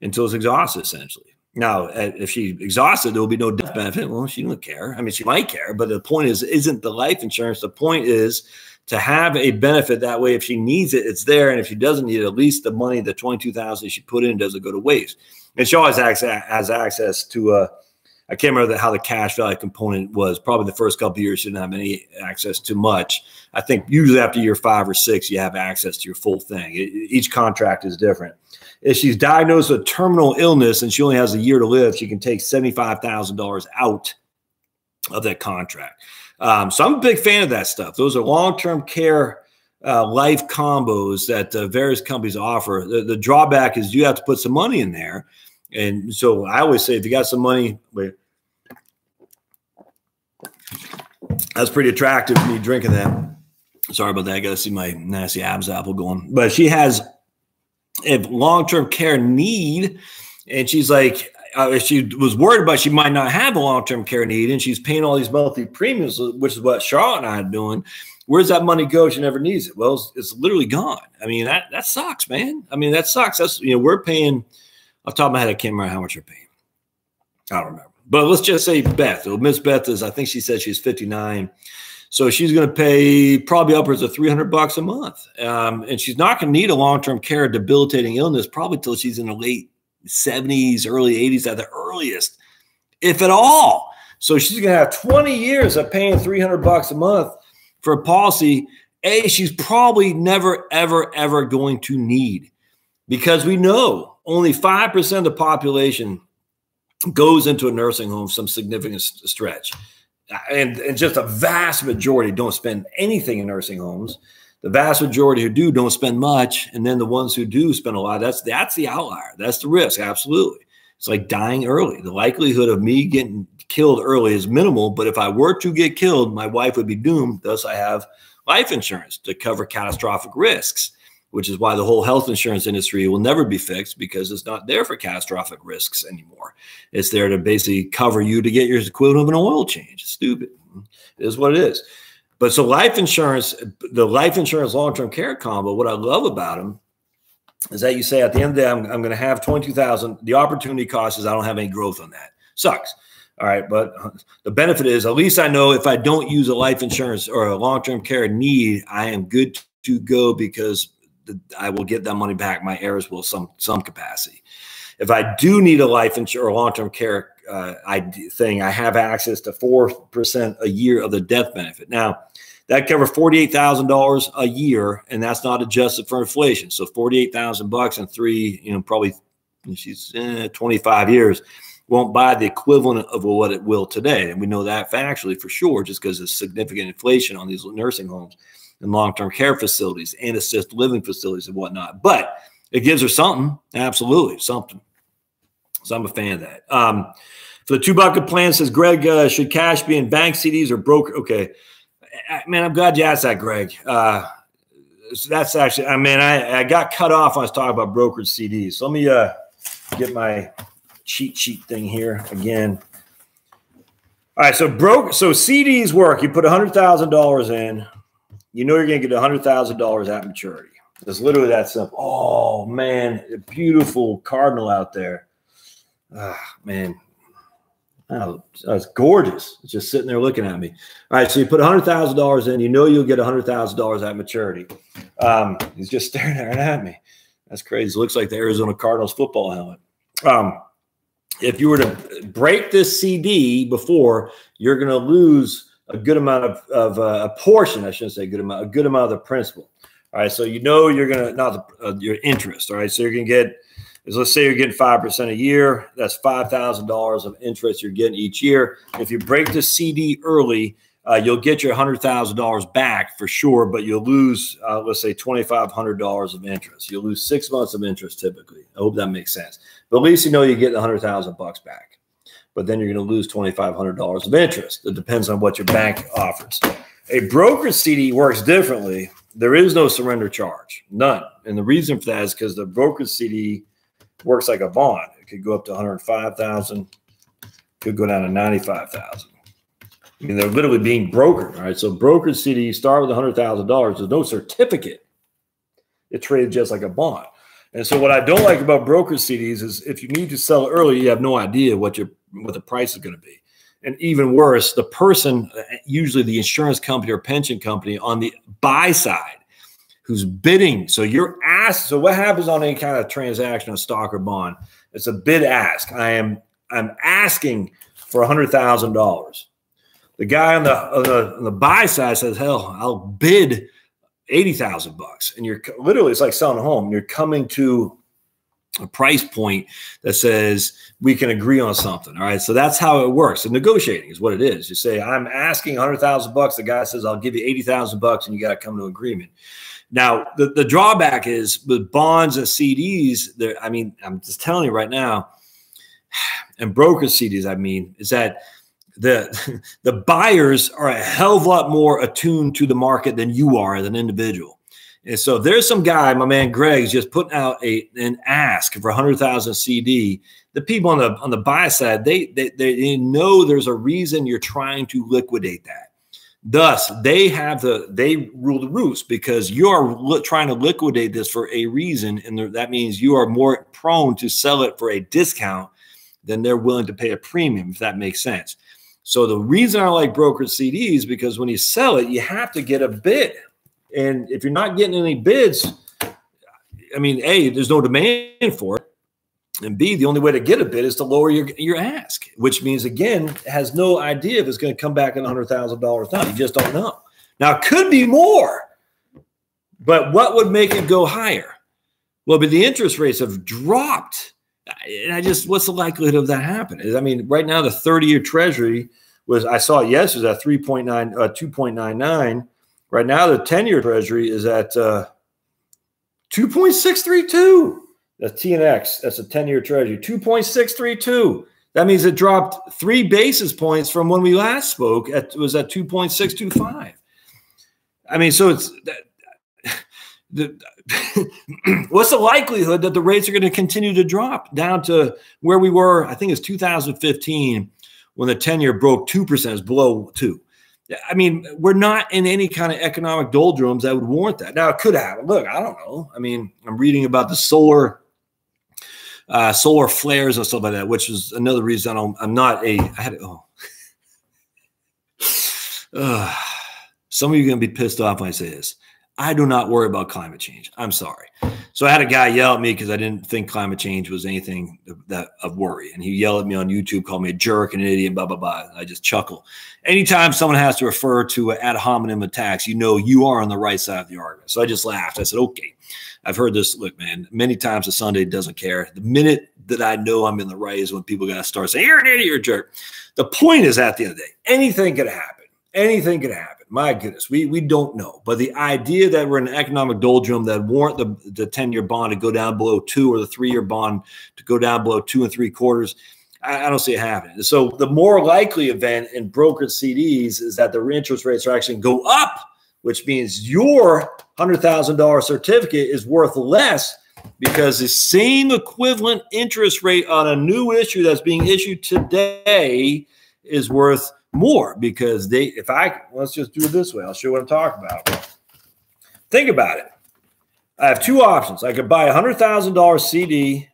until it's exhausted, essentially. Now, if she exhausted, there will be no death benefit. Well, she doesn't care. I mean, she might care, but the point is, isn't the life insurance. The point is to have a benefit that way. If she needs it, it's there, and if she doesn't need it, at least the money, the twenty-two thousand she put in, doesn't go to waste. And she always has, has access to. Uh, I can't remember the, how the cash value component was. Probably the first couple years, she didn't have any access to much. I think usually after year five or six, you have access to your full thing. It, each contract is different if she's diagnosed with terminal illness and she only has a year to live, she can take $75,000 out of that contract. Um, so I'm a big fan of that stuff. Those are long term care uh, life combos that uh, various companies offer. The, the, drawback is you have to put some money in there. And so I always say if you got some money, wait, that's pretty attractive to me drinking that. Sorry about that. I got to see my nasty abs apple going. But she has if long-term care need and she's like uh, she was worried about she might not have a long-term care need and she's paying all these monthly premiums which is what charlotte and i are doing where's that money go she never needs it? Well it's, it's, literally gone. I mean that that sucks man. I mean that sucks. That's you know we're paying off top of my head i can't remember how much you're paying. I don't remember. But let's just say Beth. Miss Beth is, I think she said she's 59. So she's going to pay probably upwards of 300 bucks a month. Um, and she's not going to need a long term care debilitating illness probably till she's in the late 70s, early 80s at the earliest, if at all. So she's going to have 20 years of paying 300 bucks a month for a policy. A, she's probably never, ever, ever going to need because we know only 5% of the population goes into a nursing home some significant stretch and, and just a vast majority don't spend anything in nursing homes. The vast majority who do don't spend much, and then the ones who do spend a lot. That's that's the outlier. That's the risk. Absolutely, it's like dying early. The likelihood of me getting killed early is minimal, but if I were to get killed, my wife would be doomed. Thus, I have life insurance to cover catastrophic risks which is why the whole health insurance industry will never be fixed because it's not there for catastrophic risks anymore. It's there to basically cover you to get your equivalent of an oil change. It's stupid. It is what it is. But so life insurance, the life insurance long-term care combo, what I love about them is that you say at the end of the day, I'm, I'm going to have 22,000. The opportunity cost is I don't have any growth on that. Sucks. All right. But the benefit is at least I know if I don't use a life insurance or a long-term care need, I am good to go because I will get that money back. My heirs will some some capacity. If I do need a life insurance or long term care uh, I, thing, I have access to four percent a year of the death benefit. Now that covers forty eight thousand dollars a year, and that's not adjusted for inflation. So forty eight thousand bucks and three, you know, probably she's eh, twenty five years won't buy the equivalent of what it will today, and we know that factually for sure, just because of significant inflation on these nursing homes and long-term care facilities and assisted living facilities and whatnot. But it gives her something, absolutely something. So I'm a fan of that. Um, for the two bucket plan, says Greg, uh, should cash be in bank CDs or broker? Okay, man, I'm glad you asked that, Greg. Uh, so that's actually, I mean, I, I got cut off when I was talking about brokered CDs. So let me uh, get my cheat sheet thing here again. All right, so broke. So CDs work. You put a hundred thousand dollars in you know you're going to get a $100,000 at maturity. It's literally that simple. Oh, man, a beautiful cardinal out there. Ah, man. That's gorgeous. It's just sitting there looking at me. All right, so you put a $100,000 in, you know you'll get a $100,000 at maturity. Um, he's just staring at me. That's crazy. It looks like the Arizona Cardinals football helmet. Um, if you were to break this CD before, you're going to lose a good amount of, of uh, a portion, I shouldn't say good amount, a good amount of the principal. All right. So you know you're going to, not the, uh, your interest. All right. So you're going to get, let's say you're getting 5% a year. That's $5,000 of interest you're getting each year. If you break the CD early, uh, you'll get your $100,000 back for sure, but you'll lose, uh, let's say, $2,500 of interest. You'll lose six months of interest typically. I hope that makes sense. But at least you know you get the 100000 bucks back but then you're going to lose $2,500 of interest. It depends on what your bank offers. A broker CD works differently. There is no surrender charge, none. And the reason for that is because the broker CD works like a bond. It could go up to 105,000, could go down to 95,000. I mean, they're literally being brokered. All right. So broker CD start with $100,000. There's no certificate. It traded just like a bond. And so what I don't like about broker CDs is if you need to sell early, you have no idea what your what the price is going to be. And even worse, the person, usually the insurance company or pension company on the buy side, who's bidding. So you're asked. So what happens on any kind of transaction, a stock or bond? It's a bid ask. I am I'm asking for hundred thousand dollars. The guy on the, on the on the buy side says, "Hell, I'll bid eighty thousand bucks," and you're literally it's like selling a home. You're coming to a price point that says we can agree on something. All right. So that's how it works. And negotiating is what it is. You say, I'm asking 100,000 bucks. The guy says, I'll give you 80,000 bucks and you got to come to agreement. Now, the, the drawback is with bonds and CDs, I mean, I'm just telling you right now, and broker CDs, I mean, is that the the buyers are a hell of a lot more attuned to the market than you are as an individual. And so there's some guy, my man Greg's just putting out a an ask for 100,000 CD. The people on the on the buy side, they, they they know there's a reason you're trying to liquidate that. Thus, they have the they rule the roost because you are trying to liquidate this for a reason, and that means you are more prone to sell it for a discount than they're willing to pay a premium if that makes sense. So the reason I like brokered CDs is because when you sell it, you have to get a bid, and if you're not getting any bids, I mean, a there's no demand for it, and B, the only way to get a bid is to lower your, your ask, which means, again, has no idea if it's going to come back at $100,000 now. You just don't know. Now, it could be more, but what would make it go higher? Well, but the interest rates have dropped. And I just, what's the likelihood of that happening? I mean, right now, the 30 year treasury was, I saw it yesterday, at 3.9, uh, 2.99. Right now, the 10 year treasury is at uh, 2.632. That's TNX. That's a 10 year treasury. 2.632. That means it dropped three basis points from when we last spoke. At, it was at 2.625. I mean, so it's the, what's the likelihood that the rates are going to continue to drop down to where we were? I think it's 2015 when the 10 year broke 2%, is below two. I mean, we're not in any kind of economic doldrums that would warrant that. Now, it could happen. Look, I don't know. I mean, I'm reading about the solar uh, solar flares and stuff like that, which is another reason I'm, I'm not a. I had oh. uh, some of you are going to be pissed off when I say this. I do not worry about climate change. I'm sorry. So I had a guy yell at me because I didn't think climate change was anything that of worry, and he yelled at me on YouTube, called me a jerk and an idiot, blah blah blah. I just chuckle. Anytime someone has to refer to ad hominem attacks, you know you are on the right side of the argument. So I just laughed. I said, "Okay." I've heard this. Look, man, many times a Sunday doesn't care. The minute that I know I'm in the right is when people got to start saying, "You're an idiot, you're a jerk." The point is, at the end of the day, anything could happen. Anything could happen. My goodness, we we don't know. But the idea that we're in an economic doldrum that warrant the the ten year bond to go down below two or the three year bond to go down below two and three quarters. I, I don't see it happening. So the more likely event in brokered CDs is that the interest rates are actually go up which means your $100,000 certificate is worth less because the same equivalent interest rate on a new issue that's being issued today is worth more because they, if I, let's just do it this way, I'll show you what I'm talking about. Think about it. I have two options. I could buy a $100,000 CD,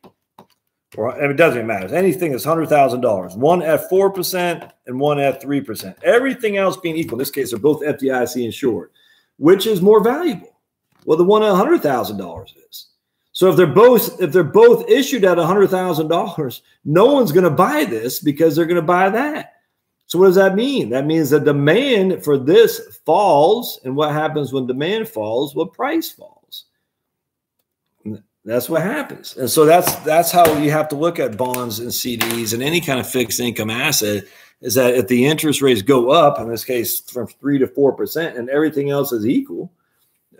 or it doesn't even matter. Anything that's $100,000, one at 4% and one at 3%. Everything else being equal. In this case, they're both FDIC insured. Which is more valuable? Well, the one at hundred thousand dollars is. So if they're both if they're both issued at a hundred thousand dollars, no one's going to buy this because they're going to buy that. So what does that mean? That means the demand for this falls, and what happens when demand falls? What price falls? That's what happens, and so that's that's how you have to look at bonds and CDs and any kind of fixed income asset is that if the interest rates go up, in this case from three to four percent, and everything else is equal,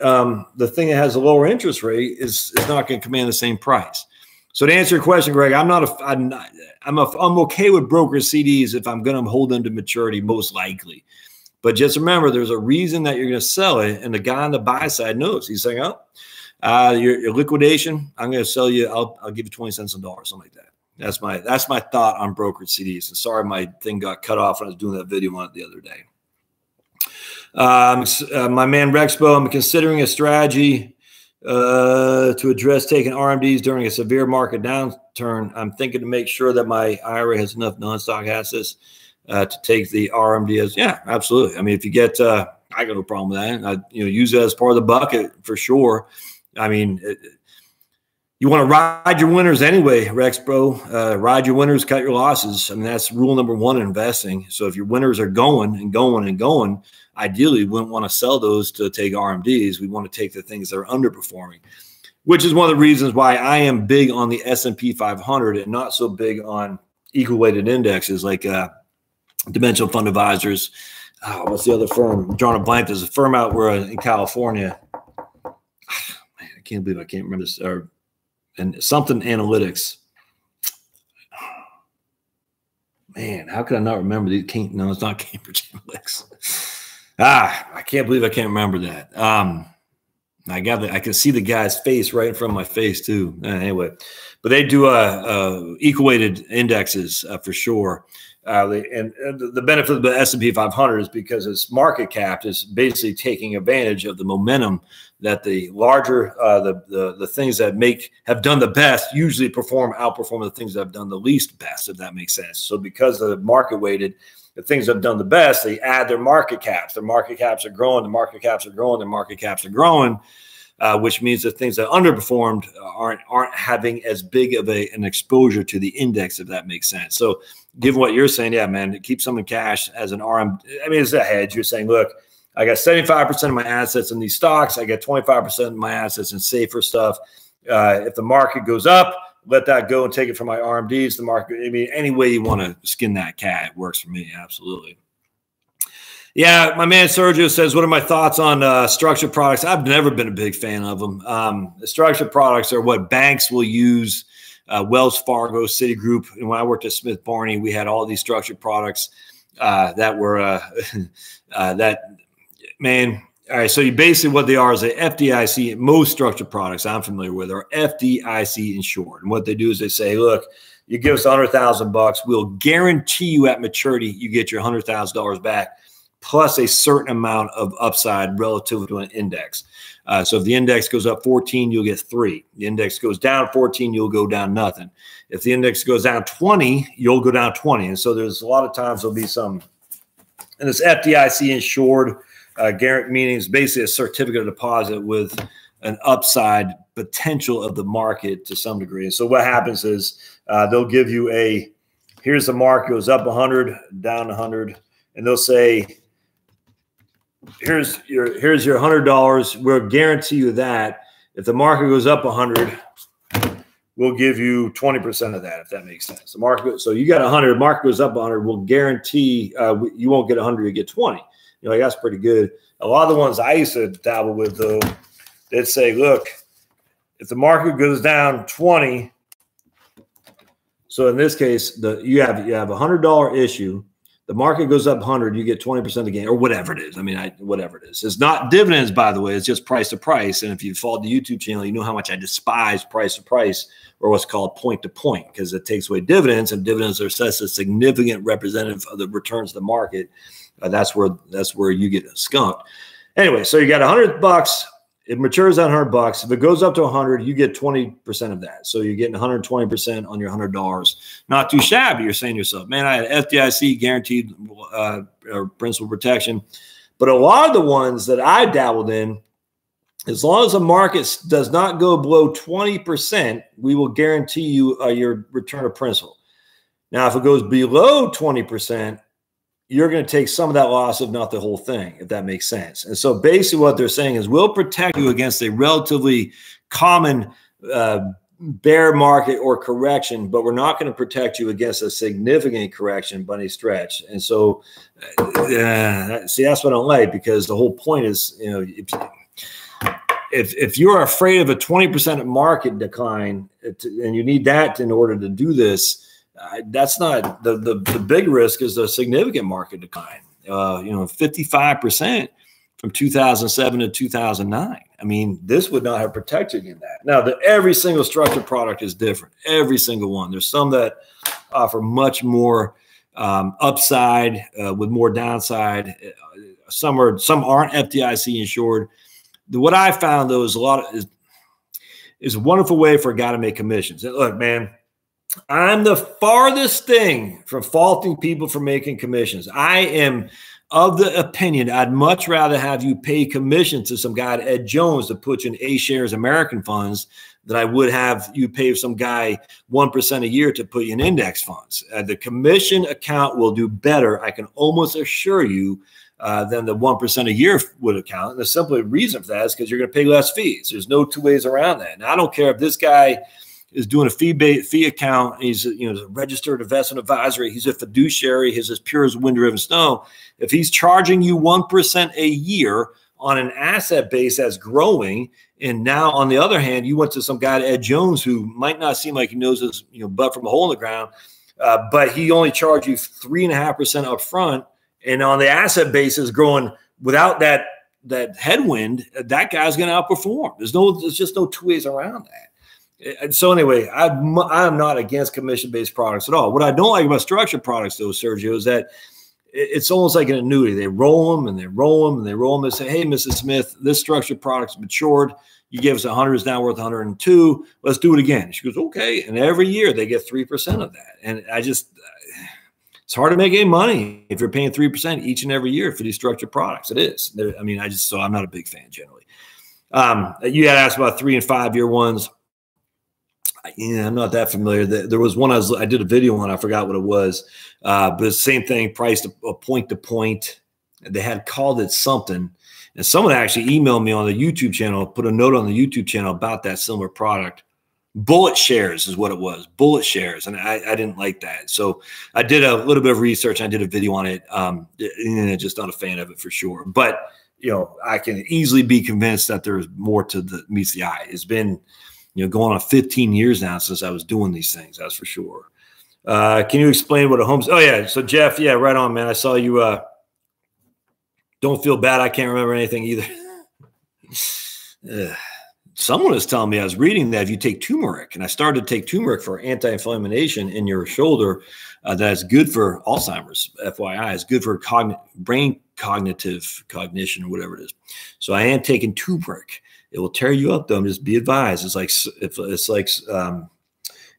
um, the thing that has a lower interest rate is is not going to command the same price. So to answer your question, Greg, I'm not a I'm not, I'm a, I'm okay with broker CDs if I'm going to hold them to maturity, most likely. But just remember, there's a reason that you're going to sell it, and the guy on the buy side knows. He's saying, "Oh, uh, your, your liquidation, I'm going to sell you. I'll I'll give you twenty cents on dollar, something like that." That's my that's my thought on brokered CDs. And sorry, my thing got cut off when I was doing that video on it the other day. Um, uh, my man Rexpo, I'm considering a strategy uh, to address taking RMDs during a severe market downturn. I'm thinking to make sure that my IRA has enough non-stock assets uh, to take the RMD as yeah, absolutely. I mean, if you get, uh, I got no problem with that. I you know use it as part of the bucket for sure. I mean. It, you want to ride your winners anyway, Rex, bro. Uh, ride your winners, cut your losses. I mean, that's rule number one in investing. So if your winners are going and going and going, ideally, we wouldn't want to sell those to take RMDs. We want to take the things that are underperforming, which is one of the reasons why I am big on the S&P 500 and not so big on equal weighted indexes like uh, Dimensional Fund Advisors. Oh, what's the other firm? I'm drawing a blank. There's a firm out where in California. Man, I can't believe I can't remember this. Or and something analytics. Man, how could I not remember these? Can't, no, it's not Cambridge Analytics. Ah, I can't believe I can't remember that. Um, I got the, I can see the guy's face right in front of my face too. Uh, anyway, but they do uh, uh equal weighted indexes uh, for sure. Uh, and, and the benefit of the S&P 500 is because its market cap is basically taking advantage of the momentum that the larger uh, the, the the things that make have done the best usually perform outperform the things that have done the least best if that makes sense so because the market weighted the things that have done the best they add their market caps their market caps are growing the market caps are growing their market caps are growing uh, which means the things that underperformed aren't aren't having as big of a, an exposure to the index, if that makes sense. So, given what you're saying, yeah, man, keep some in cash as an RM. I mean, it's a hedge. You're saying, look, I got 75% of my assets in these stocks. I got 25% of my assets in safer stuff. Uh, if the market goes up, let that go and take it from my RMDs. The market, I mean, any way you want to skin that cat works for me. Absolutely. Yeah, my man Sergio says, "What are my thoughts on uh, structured products?" I've never been a big fan of them. Um, structured products are what banks will use. Uh, Wells Fargo, Citigroup, and when I worked at Smith Barney, we had all these structured products uh, that were uh, uh, that man. All right, so you basically what they are is a FDIC. Most structured products I'm familiar with are FDIC insured, and what they do is they say, "Look, you give us hundred thousand bucks, we'll guarantee you at maturity you get your hundred thousand dollars back." plus a certain amount of upside relative to an index. Uh, so if the index goes up 14, you'll get three. The index goes down 14, you'll go down nothing. If the index goes down 20, you'll go down 20. And so there's a lot of times there'll be some, and it's FDIC insured uh, meaning is basically a certificate of deposit with an upside potential of the market to some degree. And so what happens is uh, they'll give you a here's the mark goes up 100, down 100, and they'll say here's your here's your hundred dollars. We'll guarantee you that if the market goes up a hundred, we'll give you twenty percent of that. If that makes sense. The market, so you got a hundred, market goes up a hundred, we'll guarantee uh, you won't get a hundred, you get twenty. You know, like that's pretty good. A lot of the ones I used to dabble with though, they'd say, look, if the market goes down twenty. So in this case, the you have you have a hundred dollar issue the market goes up 100 you get 20% of the gain or whatever it is i mean I, whatever it is it's not dividends by the way it's just price to price and if you follow the youtube channel you know how much i despise price to price or what's called point to point because it takes away dividends and dividends are such a significant representative of the returns of the market uh, that's where that's where you get skunked anyway so you got 100 bucks it matures at 100 bucks. If it goes up to 100, you get 20% of that. So you're getting 120% on your $100. Not too shabby. You're saying to yourself, man, I had FDIC guaranteed uh, principal protection. But a lot of the ones that I dabbled in, as long as the market does not go below 20%, we will guarantee you uh, your return of principal. Now, if it goes below 20%, you're going to take some of that loss, if not the whole thing, if that makes sense. And so basically, what they're saying is we'll protect you against a relatively common uh, bear market or correction, but we're not going to protect you against a significant correction by any stretch. And so, uh, see, that's what I don't like because the whole point is, you know, if, if, if you're afraid of a 20% market decline and you need that in order to do this, that's not the, the the big risk is a significant market decline. Uh, you know, 55% from 2007 to 2009. I mean, this would not have protected you in that. Now, the, every single structured product is different. Every single one. There's some that offer much more um, upside uh, with more downside. Uh, some are some aren't FDIC insured. The, what I found though is a lot of, is is a wonderful way for a guy to make commissions. look, man, I'm the farthest thing from faulting people for making commissions. I am of the opinion I'd much rather have you pay commission to some guy, Ed Jones, to put you in A shares American funds than I would have you pay some guy 1% a year to put you in index funds. Uh, the commission account will do better, I can almost assure you, uh, than the 1% a year would account. And the simple reason for that is because you're going to pay less fees. There's no two ways around that. And I don't care if this guy – is doing a fee fee account. He's you know a registered investment advisory. He's a fiduciary. He's as pure as wind driven snow. If he's charging you one percent a year on an asset base that's growing, and now on the other hand, you went to some guy Ed Jones who might not seem like he knows his you know butt from a hole in the ground, uh, but he only charged you three and a half percent up front, and on the asset base is growing without that that headwind. That guy's going to outperform. There's no there's just no two ways around that. So anyway, I'm I'm not against commission based products at all. What I don't like about structured products, though, Sergio, is that it's almost like an annuity. They roll them and they roll them and they roll them and say, "Hey, Mrs. Smith, this structured product's matured. You gave us 100, is now worth 102. Let's do it again." She goes, "Okay." And every year they get three percent of that. And I just, it's hard to make any money if you're paying three percent each and every year for these structured products. It is. I mean, I just so I'm not a big fan generally. Um, you had asked about three and five year ones. Yeah, I'm not that familiar. There was one I was I did a video on. I forgot what it was, uh, but the same thing, priced a, a point to point. They had called it something, and someone actually emailed me on the YouTube channel, put a note on the YouTube channel about that similar product. BulletShares is what it was. BulletShares, and I, I didn't like that. So I did a little bit of research. I did a video on it. Um, and just not a fan of it for sure. But you know, I can easily be convinced that there's more to the meets the eye. It's been you know, going on 15 years now since I was doing these things. That's for sure. Uh, can you explain what a home? Oh yeah. So Jeff, yeah, right on, man. I saw you. Uh, don't feel bad. I can't remember anything either. someone was telling me I was reading that if you take turmeric, and I started to take turmeric for anti-inflammation in your shoulder, uh, that's good for Alzheimer's. FYI, it's good for brain cognitive cognition or whatever it is. So I am taking turmeric it will tear you up though. Just be advised. It's like it's like um,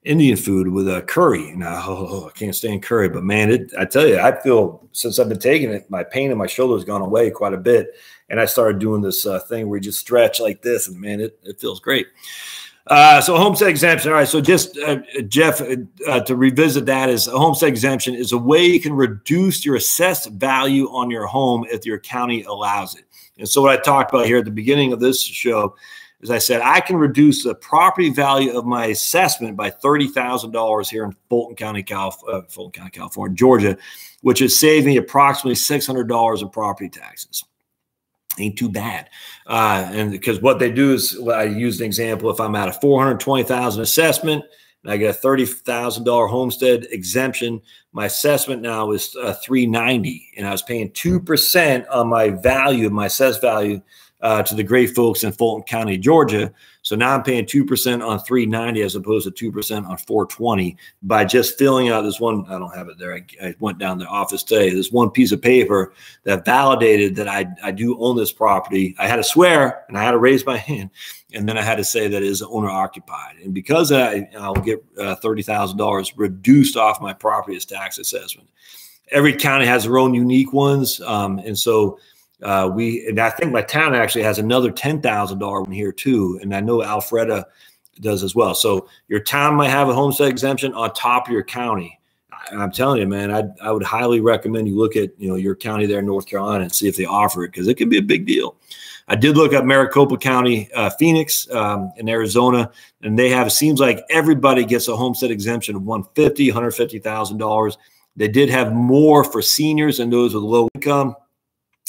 Indian food with a curry. Now oh, I can't stand curry, but man, it, I tell you, I feel since I've been taking it, my pain in my shoulder has gone away quite a bit. And I started doing this uh, thing where you just stretch like this, and man, it, it feels great. Uh, so homestead exemption. All right. So just uh, Jeff, uh, to revisit that is a homestead exemption is a way you can reduce your assessed value on your home if your county allows it. And so what I talked about here at the beginning of this show is I said I can reduce the property value of my assessment by thirty thousand dollars here in Fulton County, Calif- uh, Fulton County, California, Georgia, which is saving me approximately six hundred dollars in property taxes. Ain't too bad, uh, and because what they do is I use an example. If I'm at a four hundred twenty thousand assessment, and I get a thirty thousand dollar homestead exemption. My assessment now is uh, three ninety, and I was paying two percent on my value, my assessed value, uh, to the great folks in Fulton County, Georgia. So now I'm paying 2% on 390 as opposed to 2% on 420 by just filling out this one. I don't have it there. I, I went down the office today. This one piece of paper that validated that I, I do own this property. I had to swear and I had to raise my hand. And then I had to say that it is owner occupied. And because I, I'll get uh, $30,000 reduced off my property as tax assessment. Every county has their own unique ones. Um, and so uh, we and I think my town actually has another ten thousand dollar one here too, and I know Alpharetta does as well. So your town might have a homestead exemption on top of your county. I, am telling you, man, I I would highly recommend you look at you know your county there in North Carolina and see if they offer it because it can be a big deal. I did look at Maricopa County, uh, Phoenix, um, in Arizona, and they have. It seems like everybody gets a homestead exemption of 150, 150 thousand dollars. They did have more for seniors and those with low income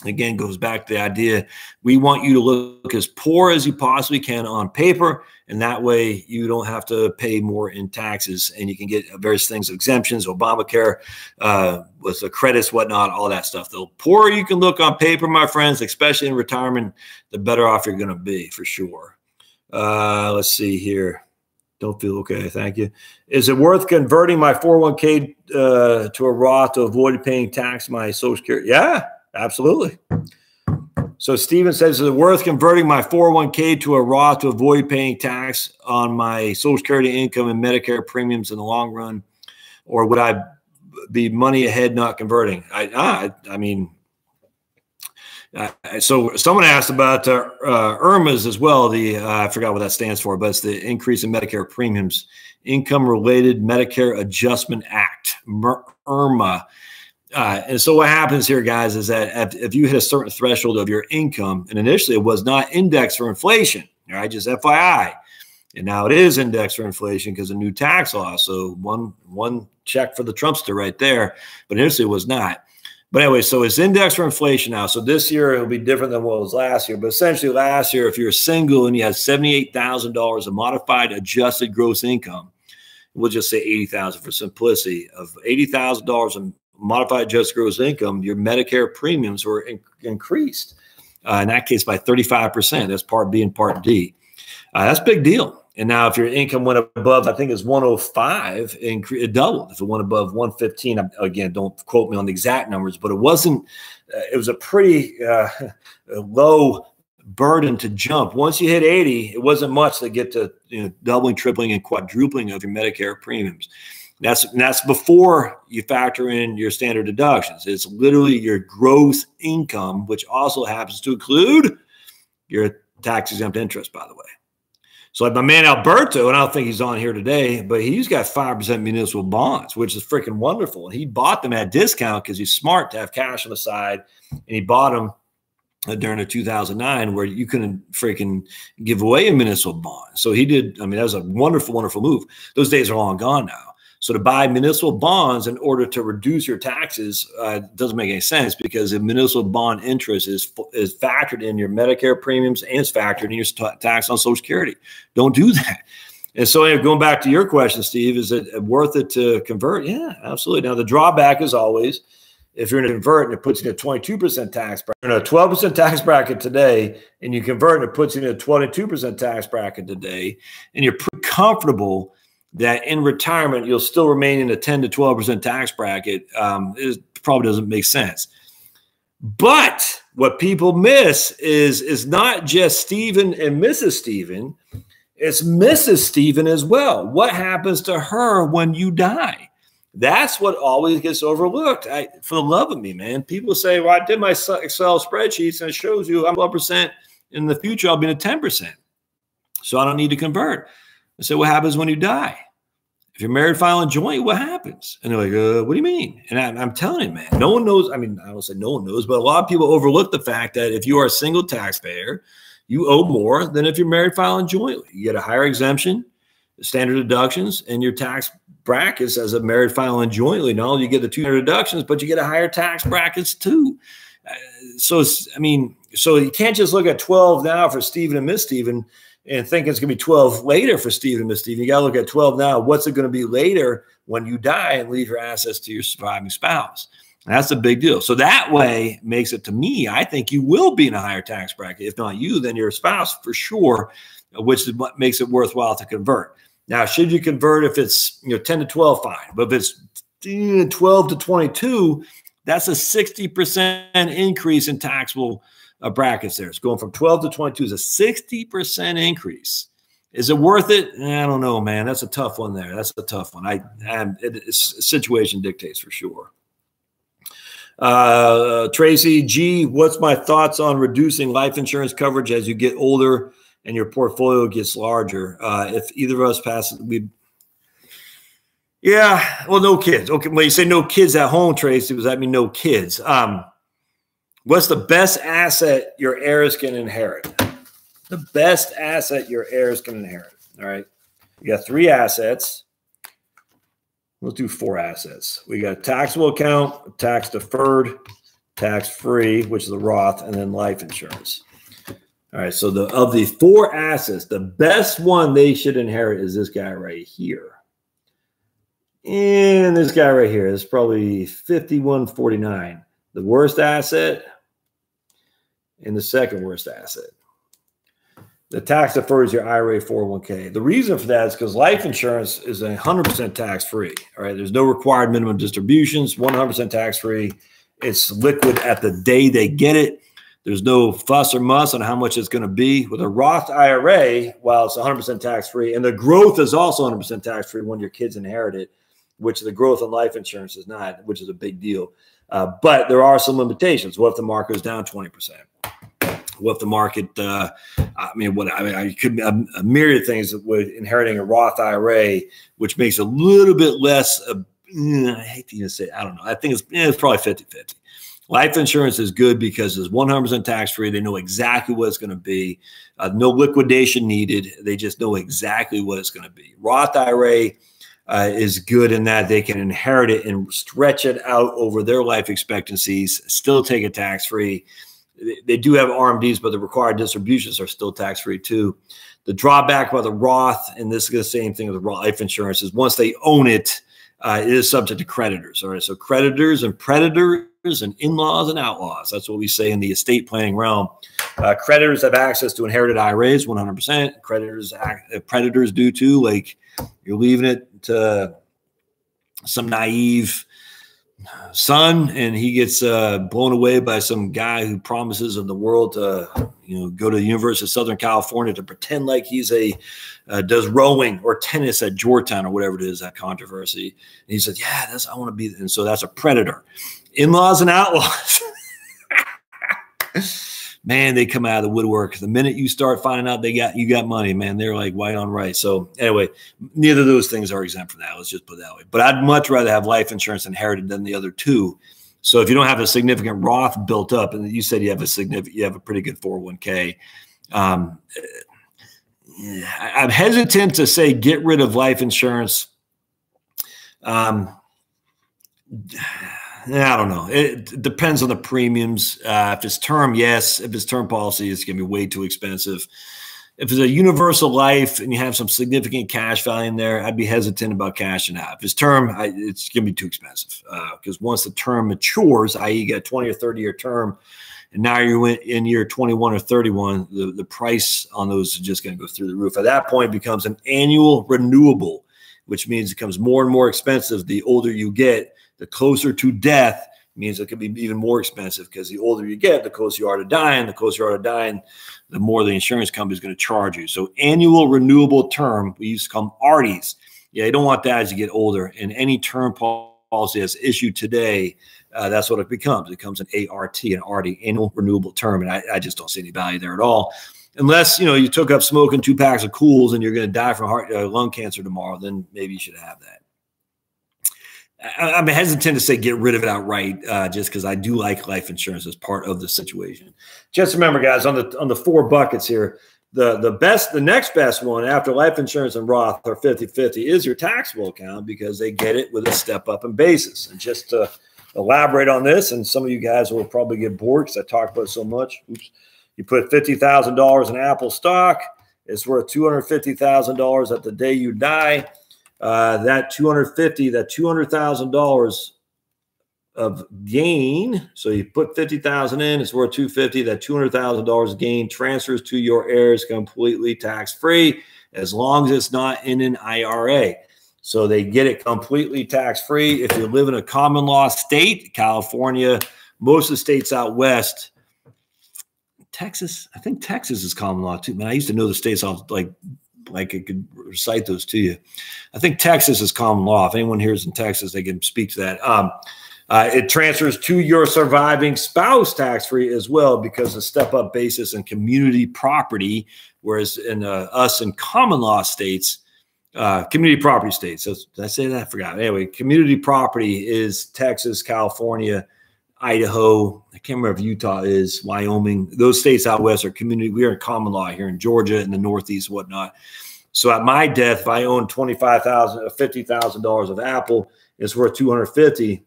again goes back to the idea we want you to look as poor as you possibly can on paper and that way you don't have to pay more in taxes and you can get various things exemptions obamacare uh, with the credits whatnot all that stuff the poorer you can look on paper my friends especially in retirement the better off you're going to be for sure uh, let's see here don't feel okay. Thank you. Is it worth converting my 401k uh, to a Roth to avoid paying tax my Social Security? Yeah, Absolutely. So Steven says, is it worth converting my 401k to a Roth to avoid paying tax on my Social Security income and Medicare premiums in the long run? Or would I be money ahead not converting? I, I, I mean, uh, so someone asked about uh, uh, IRMAs as well. The uh, I forgot what that stands for, but it's the increase in Medicare premiums, Income Related Medicare Adjustment Act, IRMA. Uh, and so what happens here, guys, is that if, you hit a certain threshold of your income, and initially it was not indexed for inflation, all right, just FYI, and now it is indexed for inflation because of new tax law. So one one check for the Trumpster right there, but initially it was not. But anyway, so it's indexed for inflation now. So this year it'll be different than what was last year. But essentially, last year, if you're single and you had seventy-eight thousand dollars of modified adjusted gross income, we'll just say eighty thousand for simplicity of eighty thousand dollars in modified adjusted gross income, your Medicare premiums were in, increased. Uh, in that case, by 35%. That's part B and part D. Uh, that's a big deal. And now, if your income went above, I think it's 105, it doubled. If it went above 115, again, don't quote me on the exact numbers, but it wasn't. Uh, it was a pretty uh, low burden to jump. Once you hit 80, it wasn't much to get to you know, doubling, tripling, and quadrupling of your Medicare premiums. That's that's before you factor in your standard deductions. It's literally your gross income, which also happens to include your tax exempt interest, by the way. So like my man Alberto, and I don't think he's on here today, but he's got five percent municipal bonds, which is freaking wonderful. And he bought them at discount because he's smart to have cash on the side, and he bought them uh, during the 2009 where you couldn't freaking give away a municipal bond. So he did. I mean, that was a wonderful, wonderful move. Those days are long gone now. So to buy municipal bonds in order to reduce your taxes uh, doesn't make any sense because the municipal bond interest is is factored in your Medicare premiums and it's factored in your tax on Social Security. Don't do that. And so, going back to your question, Steve, is it worth it to convert? Yeah, absolutely. Now the drawback is always if you're going to convert and it puts you in a 22% tax bracket, in a 12% tax bracket today, and you convert and it puts you in a 22% tax bracket today, and you're pretty comfortable that in retirement you'll still remain in a 10 to 12% tax bracket um, it probably doesn't make sense. But what people miss is is not just Stephen and Mrs. Stephen, it's Mrs. Stephen as well. What happens to her when you die? That's what always gets overlooked. I, for the love of me, man. People say, "Well, I did my Excel spreadsheets and it shows you I'm 12%. In the future, I'll be in a 10%. So I don't need to convert." I said, what happens when you die? If you're married, filing joint, what happens? And they're like, uh, what do you mean? And I, am telling you, man, no one knows. I mean, I don't say no one knows, but a lot of people overlook the fact that if you are a single taxpayer, you owe more than if you're married, filing jointly. You get a higher exemption, standard deductions, and your tax brackets as a married filing jointly. Not only you get the two deductions, but you get a higher tax brackets too. Uh, so, I mean, so you can't just look at 12 now for Stephen and Miss Stephen and think it's going to be 12 later for Stephen Miss Stephen. You got to look at 12 now. What's it going to be later when you die and leave your assets to your surviving spouse? That's a big deal. So that way makes it to me, I think you will be in a higher tax bracket. If not you, then your spouse for sure, which is what makes it worthwhile to convert. Now, should you convert if it's you know 10 to 12, fine. But if it's 12 to 22, that's a 60% increase in taxable uh, brackets there. It's going from 12 to 22 is a 60% increase. Is it worth it? I don't know, man. That's a tough one there. That's a tough one. I, I it, situation dictates for sure. Uh, Tracy G, what's my thoughts on reducing life insurance coverage as you get older and your portfolio gets larger? Uh, if either of us passes, we. Yeah, well, no kids. Okay, when you say no kids at home, Tracy, does that mean no kids? Um, What's the best asset your heirs can inherit? The best asset your heirs can inherit. All right. You got three assets. Let's do four assets. We got taxable account, tax deferred, tax free, which is the Roth, and then life insurance. All right. So the of the four assets, the best one they should inherit is this guy right here. And this guy right here is probably 5149. The worst asset, and the second worst asset. The tax defers your IRA 401k. The reason for that is because life insurance is 100% tax free. All right. There's no required minimum distributions, 100% tax free. It's liquid at the day they get it. There's no fuss or muss on how much it's going to be. With a Roth IRA, while it's 100% tax free, and the growth is also 100% tax free when your kids inherit it, which the growth on life insurance is not, which is a big deal. Uh, but there are some limitations. What if the market is down 20%? What if the market, uh, I mean, what I mean, I could a, a myriad of things with inheriting a Roth IRA, which makes a little bit less, uh, I hate to even say, I don't know. I think it's, eh, it's probably 50 50. Life insurance is good because it's 100% tax free. They know exactly what it's going to be. Uh, no liquidation needed. They just know exactly what it's going to be. Roth IRA, uh, is good in that they can inherit it and stretch it out over their life expectancies, still take it tax free. They do have RMDs, but the required distributions are still tax free too. The drawback by the Roth, and this is the same thing with life insurance, is once they own it, uh, it is subject to creditors. All right, so creditors and predators and in-laws and outlaws. That's what we say in the estate planning realm. Uh, creditors have access to inherited IRAs, 100%. Creditors, uh, predators do too. Like you're leaving it to some naive son and he gets uh, blown away by some guy who promises of the world to you know go to the university of southern california to pretend like he's a uh, does rowing or tennis at georgetown or whatever it is that controversy. And he said yeah that's i want to be and so that's a predator. In-laws and outlaws man, they come out of the woodwork. The minute you start finding out they got you got money, man, they're like white on right. So anyway, neither of those things are exempt from that. Let's just put that way. But I'd much rather have life insurance inherited than the other two. So if you don't have a significant Roth built up, and you said you have a significant, you have a pretty good 401k. Um, I'm hesitant to say get rid of life insurance. Um, I don't know. It depends on the premiums. Uh, if it's term, yes. If it's term policy, it's going to be way too expensive. If it's a universal life and you have some significant cash value in there, I'd be hesitant about cashing out. If it's term, I, it's going to be too expensive because uh, once the term matures, i.e., you got a 20 or 30 year term, and now you're in year 21 or 31, the, the price on those is just going to go through the roof. At that point, it becomes an annual renewable, which means it becomes more and more expensive the older you get the closer to death means it could be even more expensive because the older you get, the closer you are to dying. The closer you are to dying, the more the insurance company is going to charge you. So annual renewable term, we used to call them ARTIs. Yeah, you don't want that as you get older. And any term policy that's issued today, uh, that's what it becomes. It becomes an ART, an ARTI, annual renewable term. And I, I just don't see any value there at all. Unless you know you took up smoking two packs of Kools and you're going to die from heart uh, lung cancer tomorrow, then maybe you should have that. I'm hesitant to say get rid of it outright, uh, just because I do like life insurance as part of the situation. Just remember, guys, on the on the four buckets here, the the best, the next best one after life insurance and Roth are 50-50 is your taxable account because they get it with a step up in basis. And just to elaborate on this, and some of you guys will probably get bored because I talk about so much. Oops. You put fifty thousand dollars in Apple stock, it's worth two hundred fifty thousand dollars at the day you die uh, that 250, that $200,000 of gain. So you put 50,000 in, it's worth 250. That $200,000 gain transfers to your heirs completely tax free as long as it's not in an IRA. So they get it completely tax free. If you live in a common law state, California, most of the states out west, Texas, I think Texas is common law too. Man, I used to know the states off like like I could recite those to you. I think Texas is common law. If anyone here is in Texas, they can speak to that. Um, uh, it transfers to your surviving spouse tax free as well because of step up basis and community property, whereas in uh, us in common law states, uh, community property states. So did I say that? I forgot. Anyway, community property is Texas, California, Idaho. I can't remember if Utah is, Wyoming. Those states out west are community. We are in common law here in Georgia in the Northeast, whatnot. So at my death, if I own twenty five thousand, uh, fifty thousand dollars of Apple, it's worth two hundred fifty.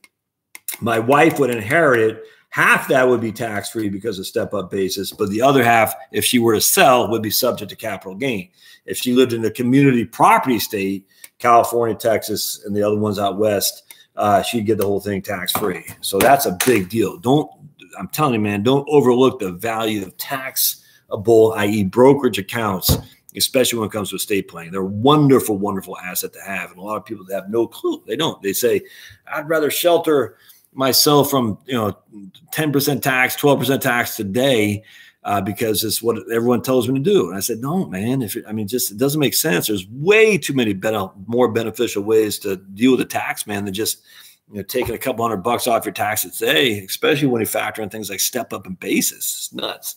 My wife would inherit it. Half that would be tax free because of step up basis, but the other half, if she were to sell, would be subject to capital gain. If she lived in a community property state, California, Texas, and the other ones out west, uh, she'd get the whole thing tax free. So that's a big deal. Don't, I'm telling you, man, don't overlook the value of taxable, i.e., brokerage accounts, especially when it comes to estate planning. They're a wonderful, wonderful asset to have. And a lot of people have no clue. They don't. They say, I'd rather shelter myself from, you know, 10% tax, 12% tax today uh, because it's what everyone tells me to do. And I said, no, man. If it, I mean, just it doesn't make sense. There's way too many better, more beneficial ways to deal with a tax man than just you know taking a couple hundred bucks off your taxes today, especially when you factor in things like step up and basis. It's nuts.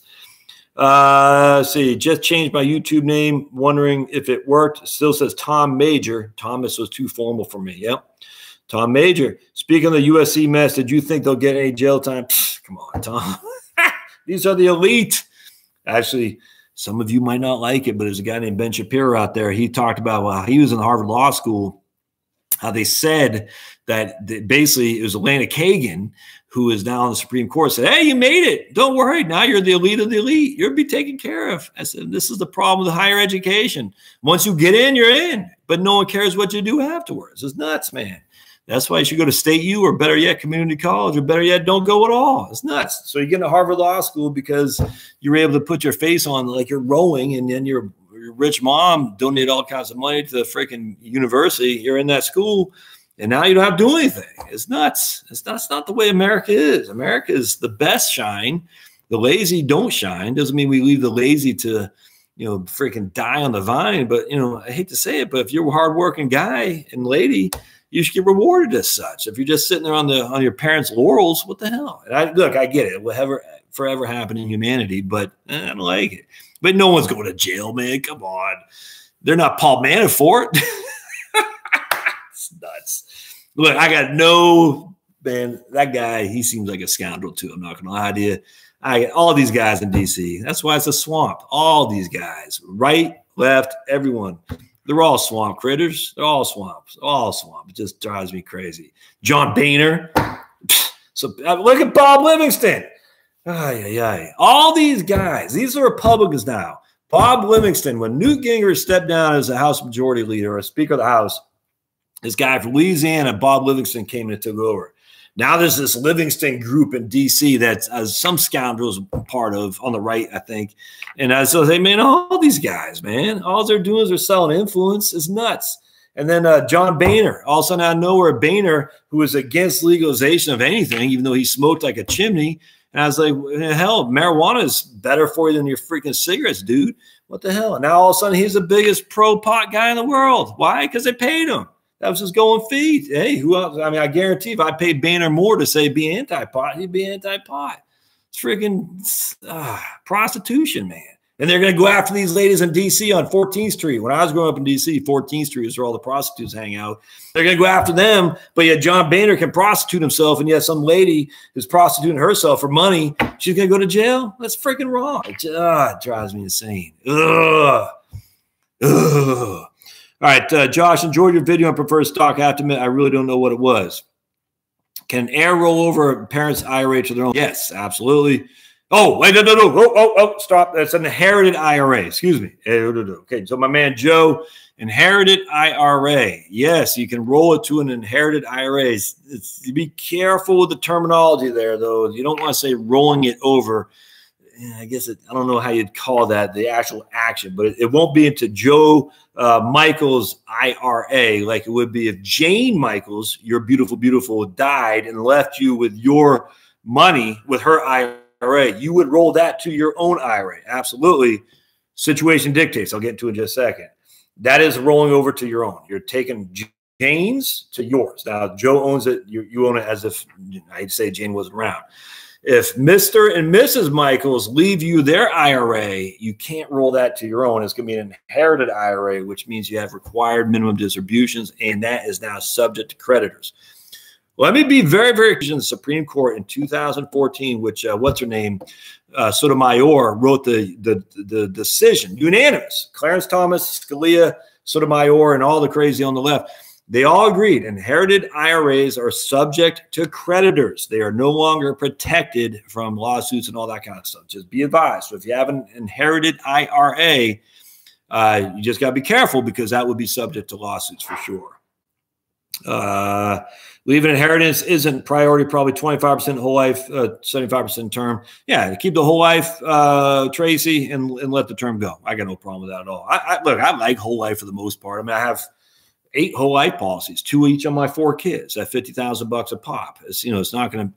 Uh, see, just changed my YouTube name, wondering if it worked. Still says Tom Major. Thomas was too formal for me. Yep. Tom Major. Speaking of the USC mess, did you think they'll get any jail time? Come on, Tom. These are the elite. Actually, some of you might not like it, but there's a guy named Ben Shapiro out there. He talked about well, he was in Harvard Law School. How they said that basically it was Elena Kagan who is now on the Supreme Court said, Hey, you made it. Don't worry. Now you're the elite of the elite. You'll be taken care of. I said, This is the problem with higher education. Once you get in, you're in, but no one cares what you do afterwards. It's nuts, man. That's why you should go to state U or better yet, community college, or better yet, don't go at all. It's nuts. So you get into Harvard Law School because you're able to put your face on like you're rowing, and then your, your rich mom donated all kinds of money to the freaking university. You're in that school, and now you don't have to do anything. It's nuts. It's that's not the way America is. America is the best shine. The lazy don't shine. Doesn't mean we leave the lazy to you know, freaking die on the vine. But you know, I hate to say it, but if you're a hardworking guy and lady, you should get rewarded as such. If you're just sitting there on the on your parents' laurels, what the hell? And I look, I get it. Whatever forever happen in humanity, but eh, I don't like it. But no one's going to jail, man. Come on. They're not Paul Manafort. Look, I got no man. That guy, he seems like a scoundrel too. I'm not gonna lie to you. I all these guys in DC. That's why it's a swamp. All these guys, right, left, everyone. They're all swamp critters. They're all swamps. All swamp. It just drives me crazy. John Boehner. So uh, look at Bob Livingston. Ay, ay, ay. All these guys, these are Republicans now. Bob Livingston, when Newt Gingrich stepped down as a House Majority Leader or Speaker of the House, this guy from Louisiana, Bob Livingston, came in and took over. Now there's this Livingston group in DC that uh, some scoundrels part of on the right, I think. And I so they man, all these guys, man, all they're doing is they're selling influence. It's nuts. And then uh, John Boehner, all of a sudden out of nowhere, Boehner, who was against legalization of anything, even though he smoked like a chimney. And I was like, hell, marijuana is better for you than your freaking cigarettes, dude. What the hell? And now all of a sudden he's the biggest pro pot guy in the world. Why? Because they paid him. That was his going feed. Hey, who else? I mean, I guarantee if I paid Boehner more to say be anti pot, he'd be anti pot. It's freaking uh, prostitution, man. And they're going to go after these ladies in DC on 14th Street. When I was growing up in DC, 14th Street is where all the prostitutes hang out. They're going to go after them. But yet, John Boehner can prostitute himself. And yet, some lady is prostituting herself for money, she's going to go to jail. That's freaking wrong. It, uh, it drives me insane. Ugh. Ugh. All right, uh, Josh, enjoyed your video on preferred stock. I have to admit, I really don't know what it was. Can heir roll over parents' IRA to their own? Yes, absolutely. Oh, wait, no, no, no. Oh, oh, oh, stop. That's an inherited IRA. Excuse me. Okay, so my man Joe, inherited IRA. Yes, you can roll it to an inherited IRA. It's, it's, be careful with the terminology there, though. You don't want to say rolling it over I guess it, I don't know how you'd call that the actual action, but it, it won't be into Joe uh, Michaels IRA like it would be if Jane Michaels, your beautiful, beautiful, died and left you with your money with her IRA. You would roll that to your own IRA. Absolutely. Situation dictates. I'll get into in just a second. That is rolling over to your own. You're taking Jane's to yours. Now, Joe owns it. You, you own it as if I'd say Jane wasn't around. If Mr. and Mrs. Michaels leave you their IRA, you can't roll that to your own. It's going to be an inherited IRA, which means you have required minimum distributions, and that is now subject to creditors. Let me be very, very in the Supreme Court in 2014, which uh, what's her name, uh, Sotomayor wrote the, the the decision, unanimous. Clarence Thomas, Scalia, Sotomayor, and all the crazy on the left they all agreed inherited IRAs are subject to creditors. They are no longer protected from lawsuits and all that kind of stuff. Just be advised. So if you have an inherited IRA, uh, you just got to be careful because that would be subject to lawsuits for sure. Uh, leaving inheritance isn't priority, probably 25% whole life, uh, 75% term. Yeah, keep the whole life, uh, Tracy, and, and let the term go. I got no problem with that at all. I, I look, I like whole life for the most part. I mean, I have – eight whole life policies, two each on my four kids at 50,000 bucks a pop. It's, you know, it's not going to,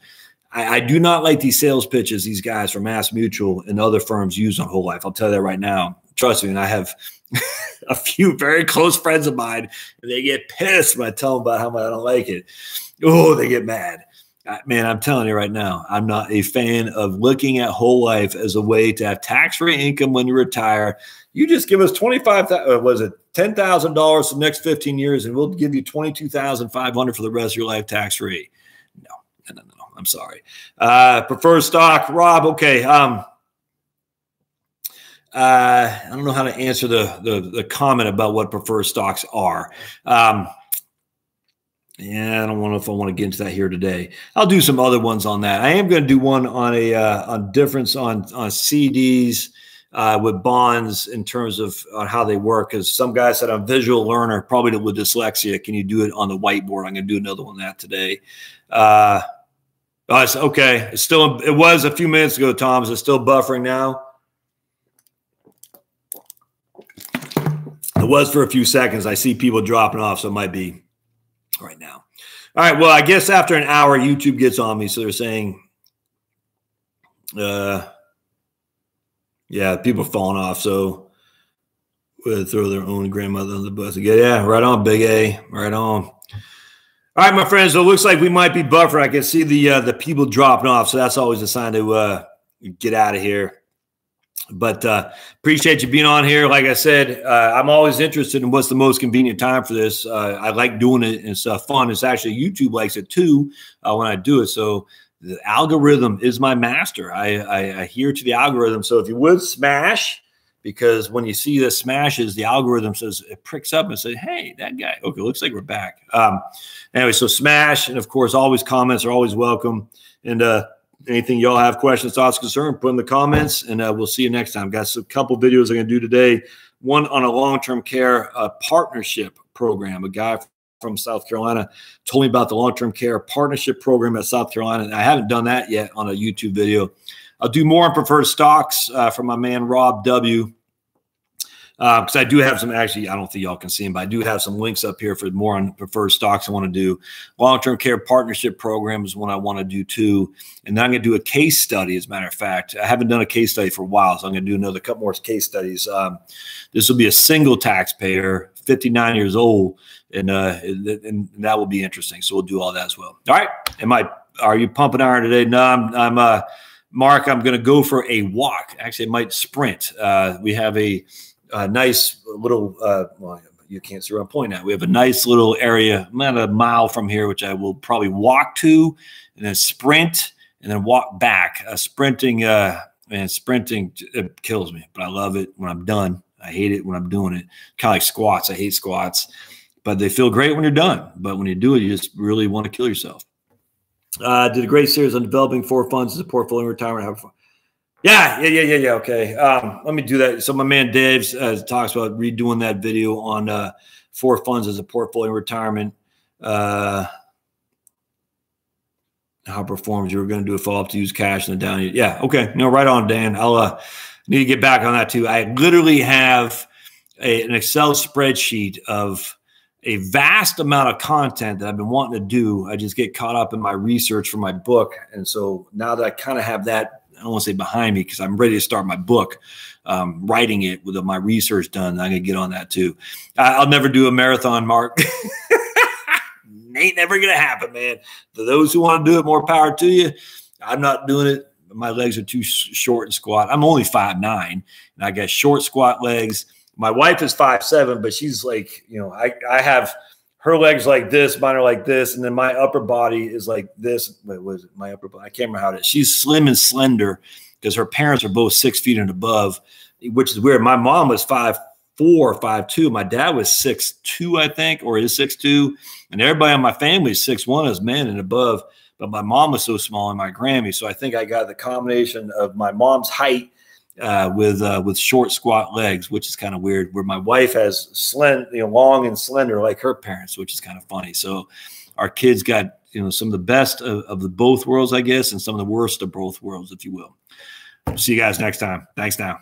I, do not like these sales pitches these guys from Mass Mutual and other firms use on whole life. I'll tell you that right now. Trust me. And I have a few very close friends of mine and they get pissed when I tell them about how much I don't like it. Oh, they get mad. Man, I'm telling you right now, I'm not a fan of looking at whole life as a way to have tax free income when you retire you just give us 25 uh, was it $10,000 for the next 15 years and we'll give you 22,500 for the rest of your life tax free. No, no, no, no. I'm sorry. Uh, preferred stock, Rob. Okay. Um, uh, I don't know how to answer the, the, the comment about what preferred stocks are. Um, yeah, I don't know if I want to get into that here today. I'll do some other ones on that. I am going to do one on a uh, on difference on on CDs uh, with bonds in terms of how they work. Because some guy said I'm a visual learner, probably with dyslexia. Can you do it on the whiteboard? I'm going to do another one that today. Uh, oh, okay. It's still. It was a few minutes ago, Tom. Is it still buffering now? It was for a few seconds. I see people dropping off, so it might be right now. All right. Well, I guess after an hour, YouTube gets on me. So they're saying, uh, yeah, people are falling off. So we'll throw their own grandmother on the bus again. Yeah, right on, Big A. Right on. All right, my friends. So it looks like we might be buffering. I can see the uh, the people dropping off. So that's always a sign to uh, get out of here. But uh, appreciate you being on here. Like I said, uh, I'm always interested in what's the most convenient time for this. Uh, I like doing it. It's uh, fun. It's actually YouTube likes it too uh, when I do it. So the algorithm is my master. I, I, I adhere to the algorithm. So if you would smash, because when you see the smashes, the algorithm says it pricks up and says, "Hey, that guy." Okay, looks like we're back. Um, anyway, so smash, and of course, always comments are always welcome. And uh, anything y'all have questions, thoughts, concerns, put in the comments, and uh, we'll see you next time. Got a couple videos I'm going to do today. One on a long-term care uh, partnership program. A guy from South Carolina told me about the long-term care partnership program at South Carolina. and I haven't done that yet on a YouTube video. I'll do more on preferred stocks uh, from my man Rob W because uh, I do have some actually, I don't think y'all can see them, but I do have some links up here for more on preferred stocks I want to do. Long term care partnership program is one I want to do too. And then I'm going to do a case study, as a matter of fact. I haven't done a case study for a while, so I'm going to do another couple more case studies. Um, this will be a single taxpayer, 59 years old, and, uh, and that will be interesting. So we'll do all that as well. All right. Am I, are you pumping iron today? No, I'm, I'm, uh, Mark, I'm going to go for a walk. Actually, I might sprint. Uh, we have a, a nice little, uh, well, you can't see where I'm pointing at. We have a nice little area, about a mile from here, which I will probably walk to and then sprint and then walk back. Uh, sprinting, uh, and sprinting it kills me, but I love it when I'm done. I hate it when I'm doing it. Kind of like squats. I hate squats, but they feel great when you're done. But when you do it, you just really want to kill yourself. Uh, did a great series on developing four funds as a portfolio retirement. Yeah, yeah, yeah, yeah, yeah. Okay. Um, let me do that. So my man Dave uh, talks about redoing that video on uh, four funds as a portfolio retirement. Uh, how performs? You were going to do a follow up to use cash in the down. Yeah. Okay. No, right on, Dan. I'll uh, need to get back on that too. I literally have a, an Excel spreadsheet of a vast amount of content that I've been wanting to do. I just get caught up in my research for my book, and so now that I kind of have that I don't want to say behind me because I'm ready to start my book, um, writing it with my research done. I'm gonna get on that too. I, will never do a marathon, Mark. Ain't never gonna happen, man. For those who want to do it, more power to you. I'm not doing it. My legs are too short and squat. I'm only five nine, and I got short squat legs. My wife is five seven, but she's like, you know, I I have her legs like this, mine are like this, and then my upper body is like this. Wait, was it my upper body? I can't remember how it is. She's slim and slender because her parents are both six feet and above, which is weird. My mom was five four, five two. My dad was six two, I think, or is six two, and everybody in my family is six one as men and above. But my mom was so small and my Grammy, so I think I got the combination of my mom's height uh, with uh, with short squat legs, which is kind of weird. Where my wife has slend, you know, long and slender like her parents, which is kind of funny. So our kids got you know some of the best of, of the both worlds, I guess, and some of the worst of both worlds, if you will. See you guys next time. Thanks now.